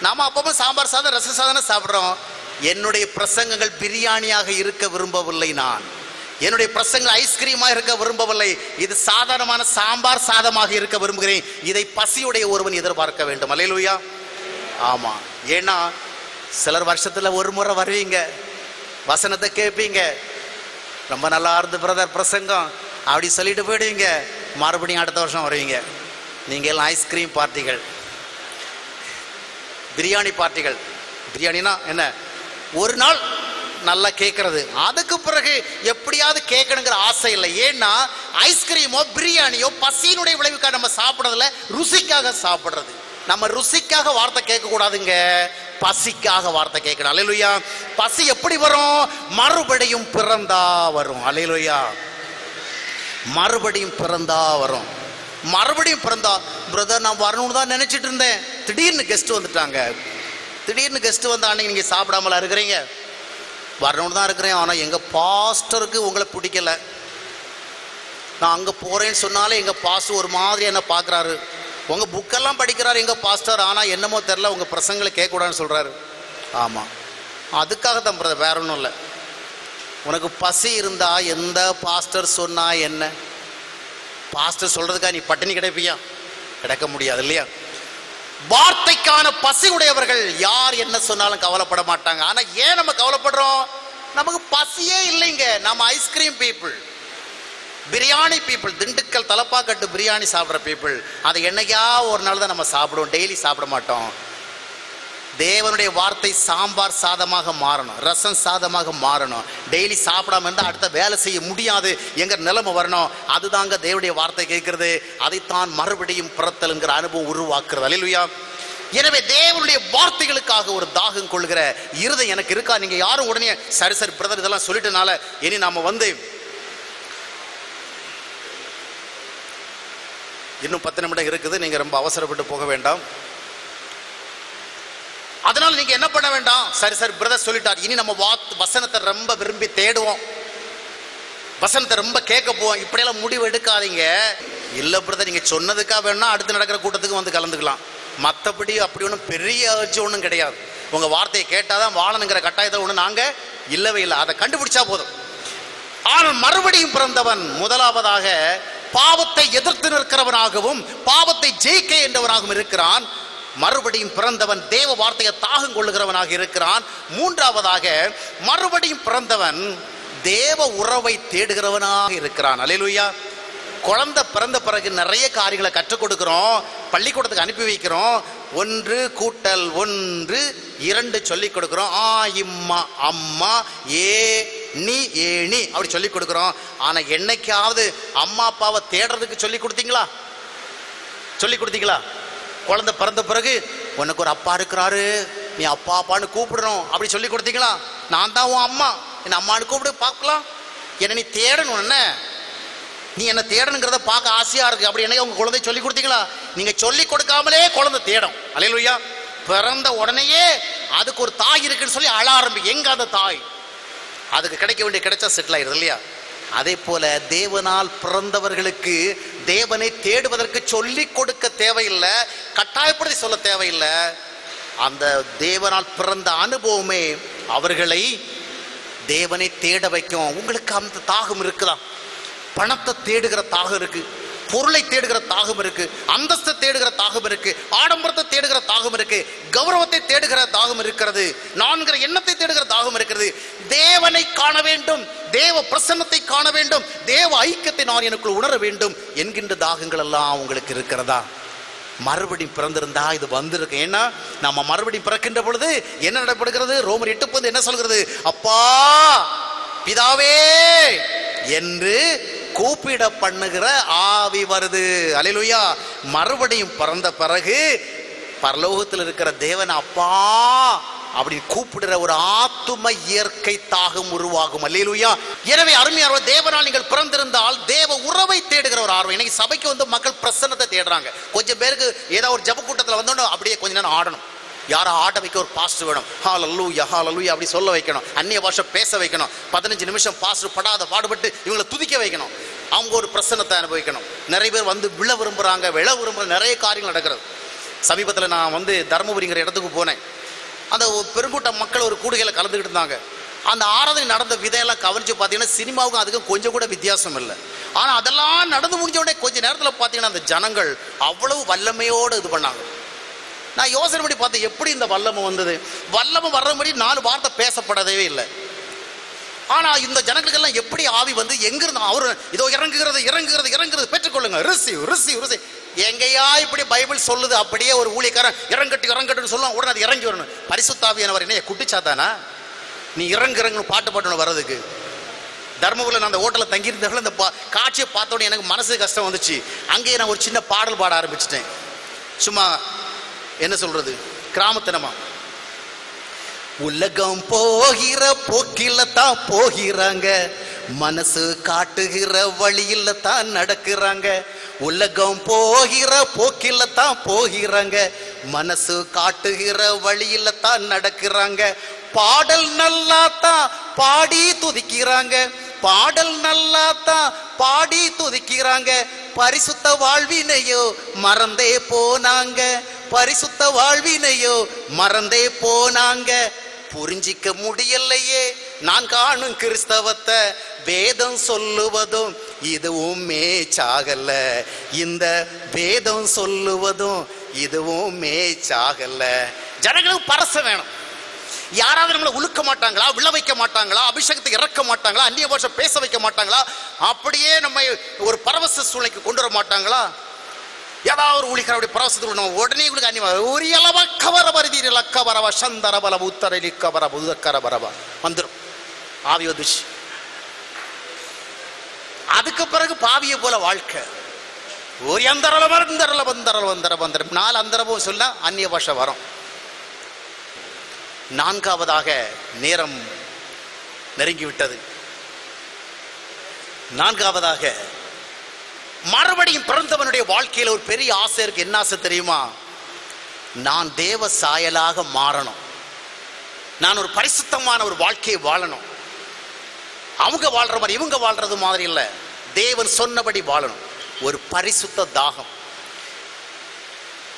நாம அப்பப்போ சாம்பார் சாதம் ரச சாதம் சாப்பிட்றோம். என்னுடைய பிரசங்கங்கள் பிரியாணியாக இருக்க விரும்பவில்லை நான். என்னுடைய பிரசங்கள் ஐஸ்கிரீமாக இருக்க விரும்பவில்லை. இது சாதாரணமான சாம்பார் சாதமாக இருக்க விரும்புகிறேன். இதை பசியுடைய ஒருவன் எதிர்பார்க்க வேண்டும். அல்லையிலுயா ஆமா. ஏன்னா சிலர் வருஷத்துல ஒரு முறை வருவீங்க. வசனத்தை கேட்பீங்க ரொம்ப நல்லா இருந்து பிரதர் பிரசங்கம். அப்படி சொல்லிட்டு போயிடுவீங்க. மறுபடியும் அடுத்த வருஷம் வருவீங்க. நீங்க எல்லாம் ஐஸ்கிரீம் பார்ட்டிகள் பிரியாணி பார்ட்டிகள் பிரியாணினா என்ன? ஒரு நாள் நல்லா கேட்கறது அதுக்கு பிறகு எப்படியாவது கேட்கணுங்கிற ஆசை இல்லை. ஏன்னா ஐஸ்கிரீமோ பிரியாணியோ பசியினுடைய விளைவுக்காக நம்ம சாப்பிட்றதுல ருசிக்காக சாப்பிட்றது. நம்ம ருசிக்காக வார்த்தை கேட்க கூடாதுங்க பசிக்காக வார்த்தை கேட்கணும். அலையிலுயா பசி எப்படி வரும்? மறுபடியும் பிறந்தா வரும். அலையிலுயா மறுபடியும் பிறந்தா வரும். மறுபடியும் பிறந்தா பிரதர் நான் வரணும்னு தான் நினைச்சிட்டு இருந்தேன். திடீர்னு கெஸ்ட் வந்துட்டாங்க. திடீர்னு கெஸ்ட் வந்த அன்னைக்கு நீங்கள் சாப்பிடாமல இருக்கிறீங்க? வரணும்னு தான் இருக்கிறேன். ஆனால் எங்கள் பாஸ்டருக்கு உங்களை பிடிக்கல. நான் அங்கே போகிறேன்னு சொன்னாலே எங்கள் பாஸ்டர் ஒரு மாதிரி என்ன பார்க்குறாரு. உங்கள் புக்கெல்லாம் படிக்கிறாரு எங்கள் பாஸ்டர் ஆனால் என்னமோ தெரில உங்கள் பிரசங்களை கேட்கக்கூடாதுன்னு சொல்கிறாரு ஆமாம் அதுக்காக தான் பிரதர் வேற ஒன்றும் இல்லை. உனக்கு பசி இருந்தா எந்த பாஸ்டர் சொன்னா என்ன? பாஸ்டர் சொல்றதுக்கா நீ பட்டினி கிடைப்பியா? கிடக்க முடியாது இல்லையா? வார்த்தைக்கான பசி உடையவர்கள் யார் என்ன சொன்னாலும் கவலைப்பட மாட்டாங்க. ஆனா ஏன் நம்ம கவலைப்படுறோம்? நமக்கு பசியே இல்லைங்க. நம்ம ice cream people biryani people Dindigul Thalappakatti biryani சாப்பிட்ற பீப்புள் அதை என்னைக்கா ஒரு நாள் தான் நம்ம சாப்பிடுவோம். டெய்லி சாப்பிட மாட்டோம். தேவனுடைய வார்த்தை சாம்பார் சாதமாக மாறணும் ரசம் சாதமாக மாறணும். டெய்லி சாப்பிடாம இருந்தால் அடுத்த வேலை செய்ய முடியாது. எங்க நிலைமை வரணும்? அதுதாங்க தேவனுடைய வார்த்தை கேட்கிறது. அதைத்தான் மறுபடியும் புறத்தலுங்கிற அனுபவம் உருவாக்குறது அல்லேலூயா. எனவே தேவனுடைய வார்த்தைகளுக்காக ஒரு தாகம் கொள்கிற இருதம் எனக்கு இருக்கா? நீங்க யாரும் உடனே சரி சரி பிரதர் இதெல்லாம் சொல்லிட்டனால இனி நாம வந்து இன்னும் பத்து நிமிடம் இருக்குது. நீங்க ரொம்ப அவசரப்பட்டு போக வேண்டாம். அதனால நீங்க என்ன பண்ண வேண்டாம்? சரி சரி பிரதர் சொல்லிட்டார். இனி நம்ம வாத் வசனத்தை ரொம்ப விரும்பி தேடுவோம். வசனத்தை ரொம்ப கேட்க போவோம். இப்படியெல்லாம் முடிவு எடுக்காதீங்க. இல்ல பிரதர் நீங்க சொன்னதுக்காக வேணா அடுத்து நடக்கிற கூட்டத்துக்கு வந்து கலந்துக்கலாம். மற்றபடி அப்படி ஒன்றும் பெரிய அர்ஜி ஒன்றும் கிடையாது. உங்க வார்த்தையை கேட்டாதான் வாழணுங்கிற கட்டாயத்தை ஒன்று நாங்க இல்லவே இல்லை. அதை கண்டுபிடிச்சா போதும். ஆனால் மறுபடியும் பிறந்தவன் முதலாவதாக பாவத்தை எதிர்த்து நிற்கிறவனாகவும் பாவத்தை ஜெயிக்க என்றவனாகவும் இருக்கிறான். மறுபடியும் பிறந்தவன் தேவ வார்த்தையை தாகம் கொள்ளுகிறவனாக இருக்கிறான். மூன்றாவதாக மறுபடியும் பிறந்தவன் தேவ உறவை தேடுகிறவனாக இருக்கிறான். அலையலுயா குழந்தை பிறந்த பிறகு நிறைய காரியங்களை கற்றுக் கொடுக்கிறோம். பள்ளிக்கூடத்துக்கு அனுப்பி வைக்கிறோம். ஒன்று கூட்டல் ஒன்று இரண்டு சொல்லிக் கொடுக்கிறோம். ஆ இம்மா அம்மா ஏ நீ ஏணி அப்படி சொல்லிக் கொடுக்குறோம். ஆனால் என்னைக்காவது அம்மா அப்பாவை தேடுறதுக்கு சொல்லி கொடுத்தீங்களா? சொல்லி கொடுத்தீங்களா? குழந்தை பிறந்த பிறகு உனக்கு ஒரு அப்பா இருக்கிறாரு. நீ அப்பா அப்பான்னு கூப்பிடணும். அப்படி சொல்லி கொடுத்தீங்களா? நான் தான் உன் அம்மா. என்ன அம்மானு கூப்பிடு பார்க்கலாம். என்ன நீ தேடணும் என்ன? நீ என்ன தேடணுங்கிறத பார்க்க ஆசையா இருக்கு. அப்படி என்ன உங்க குழந்தை சொல்லி கொடுத்தீங்களா? நீங்க சொல்லி கொடுக்காமலே குழந்தை தேடும். அலையலுயா பிறந்த உடனேயே அதுக்கு ஒரு தாய் இருக்குன்னு சொல்லி அழ ஆரம்பி. எங்க அந்த தாய்? அதுக்கு கிடைக்க வேண்டிய கிடைச்சா செட்டில் ஆயிடுது இல்லையா? அதே போல தேவனால் பிறந்தவர்களுக்கு தேவனை தேடுவதற்கு சொல்லி கொடுக்க தேவையில்லை கட்டாயப்படுத்தி சொல்ல தேவையில்லை. அந்த தேவனால் பிறந்த அனுபவமே அவர்களை தேவனை தேட வைக்கும். உங்களுக்கு அந்த தாகம் இருக்குதா? பணத்தை தேடுகிற தாகம் இருக்குது பொருளை தேடுகிற தாகம் இருக்கு அந்தஸ்தை தேடுகிற தாகம் இருக்கு ஆடம்பரத்தை தேடுகிற தாகம் இருக்கு கௌரவத்தை தேடுகிற தாகம் இருக்கிறது நான்கிற எண்ணத்தை தேடுகிற தாகம் இருக்கிறது. தேவனை காண வேண்டும் தேவ பிரசன்னத்தை காண வேண்டும் தேவ ஐக்கியத்தை நான் எனக்குள் உணர வேண்டும் என்கின்ற தாகங்கள் எல்லாம் உங்களுக்கு இருக்கிறதா? மறுபடியும் பிறந்திருந்தா இது வந்திருக்கு ஏன்னா நம்ம மறுபடியும் பிறக்கின்ற பொழுது என்ன நடப்படுகிறது? ரோமர் எட்டு வந்து என்ன சொல்கிறது? அப்பா பிதாவே என்று கூப்பிட பண்ணுகிற ஆவி வருது. அலையிலுயா. மறுபடியும் பிறந்த பிறகு பரலோகத்தில் இருக்கிற தேவன் அப்பா! அப்படின்னு கூப்பிடுற ஒரு ஆத்தும இயற்கை தாகம் உருவாகும். அல்லேலூயா எனவே அருமையார் தேவனால் நீங்கள் பிறந்திருந்தால் தேவ உறவை தேடுகிற ஒரு ஆர்வம். இன்னைக்கு சபைக்கு வந்து மக்கள் பிரசன்னத்தை தேடுறாங்க. கொஞ்சம் பேருக்கு ஏதோ ஒரு ஜப கூட்டத்தில் வந்தோன்னு அப்படியே கொஞ்ச நேரம் ஆடணும். யாரை ஆட வைக்க ஒரு பாஸ்டர் வேணும். ஹாலல்லூயா ஹாலல்லூயா அப்படி சொல்ல வைக்கணும். அந்நிய பாஷை பேச வைக்கணும். பதினஞ்சு நிமிஷம் பாஸ்டர் படாத பாடுபட்டு இவங்களை துதிக்க வைக்கணும். அவங்க ஒரு பிரசன்னத்தை அனுபவிக்கணும். நிறைய பேர் வந்து விழ விரும்புகிறாங்க விழ விரும்புகிற நிறைய காரியங்கள் நடக்கிறது. சமீபத்தில் நான் வந்து தருமபுரிங்கிற இடத்துக்கு போனேன். அந்த பெருங்கூட்டம் பெருங்கூட்ட மக்கள் ஒரு கூடுகையில் கலந்துக்கிட்டு இருந்தாங்க. அந்த ஆராதனை நடந்த விதையெல்லாம் கவனிச்சு பார்த்தீங்கன்னா சினிமாவுக்கும் அதுக்கும் கொஞ்சம் கூட வித்தியாசம் இல்லை. ஆனால் அதெல்லாம் நடந்து முடிஞ்ச உடனே கொஞ்ச நேரத்தில் பார்த்தீங்கன்னா அந்த ஜனங்கள் அவ்வளவு வல்லமையோடு இது பண்ணாங்க. நான் யோசனை பண்ணி பார்த்தேன் எப்படி இந்த வல்லமை வந்தது? வல்லமை வர்ற மாதிரி நாலு வார்த்தை பேசப்படவே இல்லை. ஆனால் இந்த ஜனங்களுக்கெல்லாம் எப்படி ஆவி வந்து எங்கிருந்து அவர் இதோ இறங்குகிறது இறங்குகிறது இறங்குறது பெற்றுக்கொள்ளுங்க. ரிசீவ் ரிசீவ் ரிசீவ் எங்கேயா இப்படி பைபிள் சொல்லுது அப்படியே ஒரு ஊழியக்காரன் இறங்கட்டு இறங்கட்டுன்னு சொல்லுவான் உடனே அது இறங்கி வரணும். பரிசுத்தாவியானவர் என்ன குட்டிச்சாத்தானா நீ இறங்கு இறங்குன்னு பாட்டு பாட்டணும் வர்றதுக்கு. தர்மபுரியில் நான் அந்த ஹோட்டலில் தங்கியிருந்தாலும் இந்த பா காட்சியை பார்த்தோன்னே எனக்கு மனசு கஷ்டம் வந்துச்சு. அங்கேயே நான் ஒரு சின்ன பாடல் பாட ஆரம்பிச்சிட்டேன். சும்மா என்ன சொல்றது? கிராமத்தனமா? உலகம் போகிற போக்கில தான் போகிறாங்க. மனசு காட்டுகிற வழியில தான் நடக்கிறாங்க. உலகம் போகிற போக்கில தான் போகிறாங்க. மனசு காட்டுகிற வழியில தான் நடக்கிறாங்க. பாடல் நல்லா தான் பாடி துதிக்கிறாங்க. பாடல் நல்லா தான் பாடி துதிக்கிறாங்க. பரிசுத்த வாழ்வினையோ மறந்தே போனாங்க. பரிசுத்த வாழ்வினையோ மறந்தே போனாங்க. புரிஞ்சிக்க முடியலையே. நான் காணும் கிறிஸ்தவத்தை வேதம் சொல்லுவதும் இதுவும் மேச்சாகல இந்த வேதம் சொல்லுவதும் இதுவும் மேச்சாகல ஜனங்களுக்கு பரச வேணும். யாராவது நம்மளை உழுக்க மாட்டாங்களா விழ வைக்க மாட்டாங்களா அபிஷேகத்தை இறக்க மாட்டாங்களா அந்நிய பாஷை பேச வைக்க மாட்டாங்களா அப்படியே நம்ம ஒரு பரவச சூழ்நிலைக்கு கொண்டு வர மாட்டாங்களா? ஏதாவது ஒரு ஊழிக்கிற அப்படி பரவசத்தில் நம்ம உடனே உங்களுக்கு அந்நிய ஒரு இலவ கவர வருதீர் லக்க வரவா சந்தர பல உத்தரலி கவர புதக்கர வரவா வந்துடும் ஆவி வந்துச்சு அதுக்கு பிறகு பாவியை போல வாழ்க்கை. ஒரு அந்தரல வந்தரல வந்தரல வந்தர வந்தரம் நாலு அந்தரவும் சொல்ல அந்நிய பாஷை வரும். நான்காவதாக நேரம் நெருங்கிவிட்டது. நான்காவதாக மறுபடியும் பிறந்தவனுடைய வாழ்க்கையில் ஒரு பெரிய ஆசை இருக்கு. என்ன ஆசை தெரியுமா? நான் தேவ சாயலாக மாறணும். நான் ஒரு பரிசுத்தமான ஒரு வாழ்க்கையை வாழணும். அவங்க வாழ்ற மாதிரி இவங்க வாழ்றது மாதிரி இல்லை. தேவன் சொன்னபடி வாழணும். ஒரு பரிசுத்த தாகம்.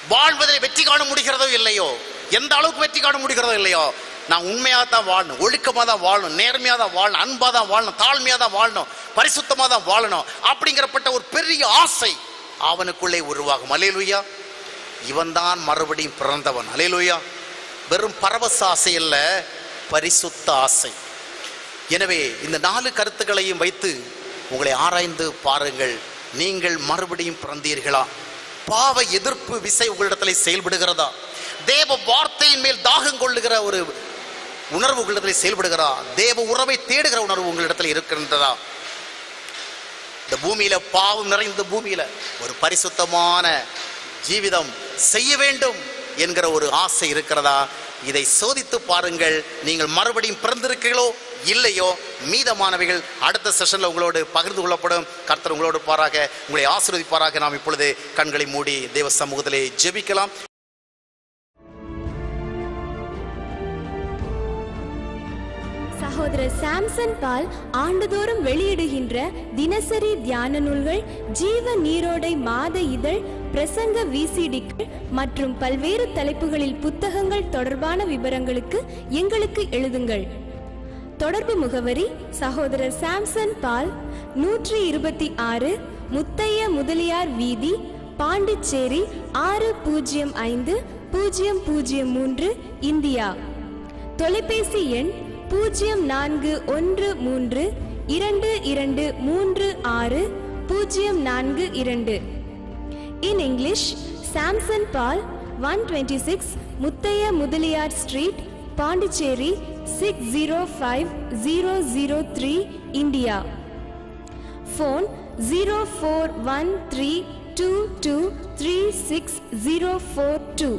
வாழ்வதில் வெற்றி காண முடிகிறதோ இல்லையோ? எந்த அளவுக்கு வெற்றி காண முடிகிறதோ இல்லையோ நான் உண்மையாக தான் வாழணும் ஒழுக்கமாக தான் வாழணும் நேர்மையாக தான் வாழணும் அன்பாக தான் வாழணும் தாழ்மையாக தான் வாழணும் பரிசுத்தமாக தான் வாழணும் அப்படிங்கிறப்பட்ட ஒரு பெரிய ஆசை அவனுக்குள்ளே உருவாகும். அலையலுயா இவன் தான் மறுபடியும் பிறந்தவன். அலையலுயா வெறும் பரவச ஆசை அல்ல பரிசுத்த ஆசை. எனவே இந்த நாலு கருத்துக்களையும் வைத்து உங்களை ஆராய்ந்து பாருங்கள். நீங்கள் மறுபடியும் பிறந்தீர்களா? பாவ எதிர்ப்பு விசை உங்களிடத்தில் செயல்படுகிறதா? தேவ வார்த்தையின் மேல் தாகம் கொள்ளுகிற ஒரு உணர்வு உங்களிடத்தில் செயல்படுகிறா. தேவ உறவை தேடுகிற உணர்வு உங்களிடத்தில் இருக்கின்றதா? இந்த பூமியில பாவம் நிறைந்த பூமியில ஒரு பரிசுத்தமான ஜீவிதம் செய்ய வேண்டும் என்கிற ஒரு ஆசை இருக்கிறதா? இதை சோதித்து பாருங்கள். நீங்கள் மறுபடியும் பிறந்திருக்கிறீர்களோ இல்லையோ மீதமானவைகள் அடுத்த செஷன்ல உங்களோடு பகிர்ந்து கொள்ளப்படும். கர்த்தர் உங்களோடு பாராக உங்களை ஆசீர்வதிப்பாராக. நாம் இப்பொழுது கண்களை மூடி தேவ சமூகத்திலே ஜெபிக்கலாம். சகோதரர் சாம்சன் பால் ஆண்டுதோறும் வெளியிடுகின்ற தினசரி தியான நூல்கள் ஜீவ நீரோடை மாத இதழ் பிரசங்க விசிடிக்கள் மற்றும் பல்வேறு தலைப்புகளில் புத்தகங்கள் தொடர்பான விவரங்களுக்கு எங்களுக்கு எழுதுங்கள். தொடர்பு முகவரி சகோதரர் சாம்சன் பால் நூற்றி இருபத்தி ஆறு முத்தைய முதலியார் வீதி பாண்டிச்சேரி ஆறு பூஜ்ஜியம் ஐந்து பூஜ்ஜியம் பூஜ்ஜியம் மூன்று இந்தியா. தொலைபேசி எண் பூஜ்ஜியம் நான்கு ஒன்று மூன்று இரண்டு இரண்டு மூன்று ஆறு பூஜ்ஜியம் நான்கு இரண்டு. In English Samson Paul one twenty six Muthiah Mudaliar street Pondicherry six zero five zero zero three India. Phone zero four one three two two three six zero four two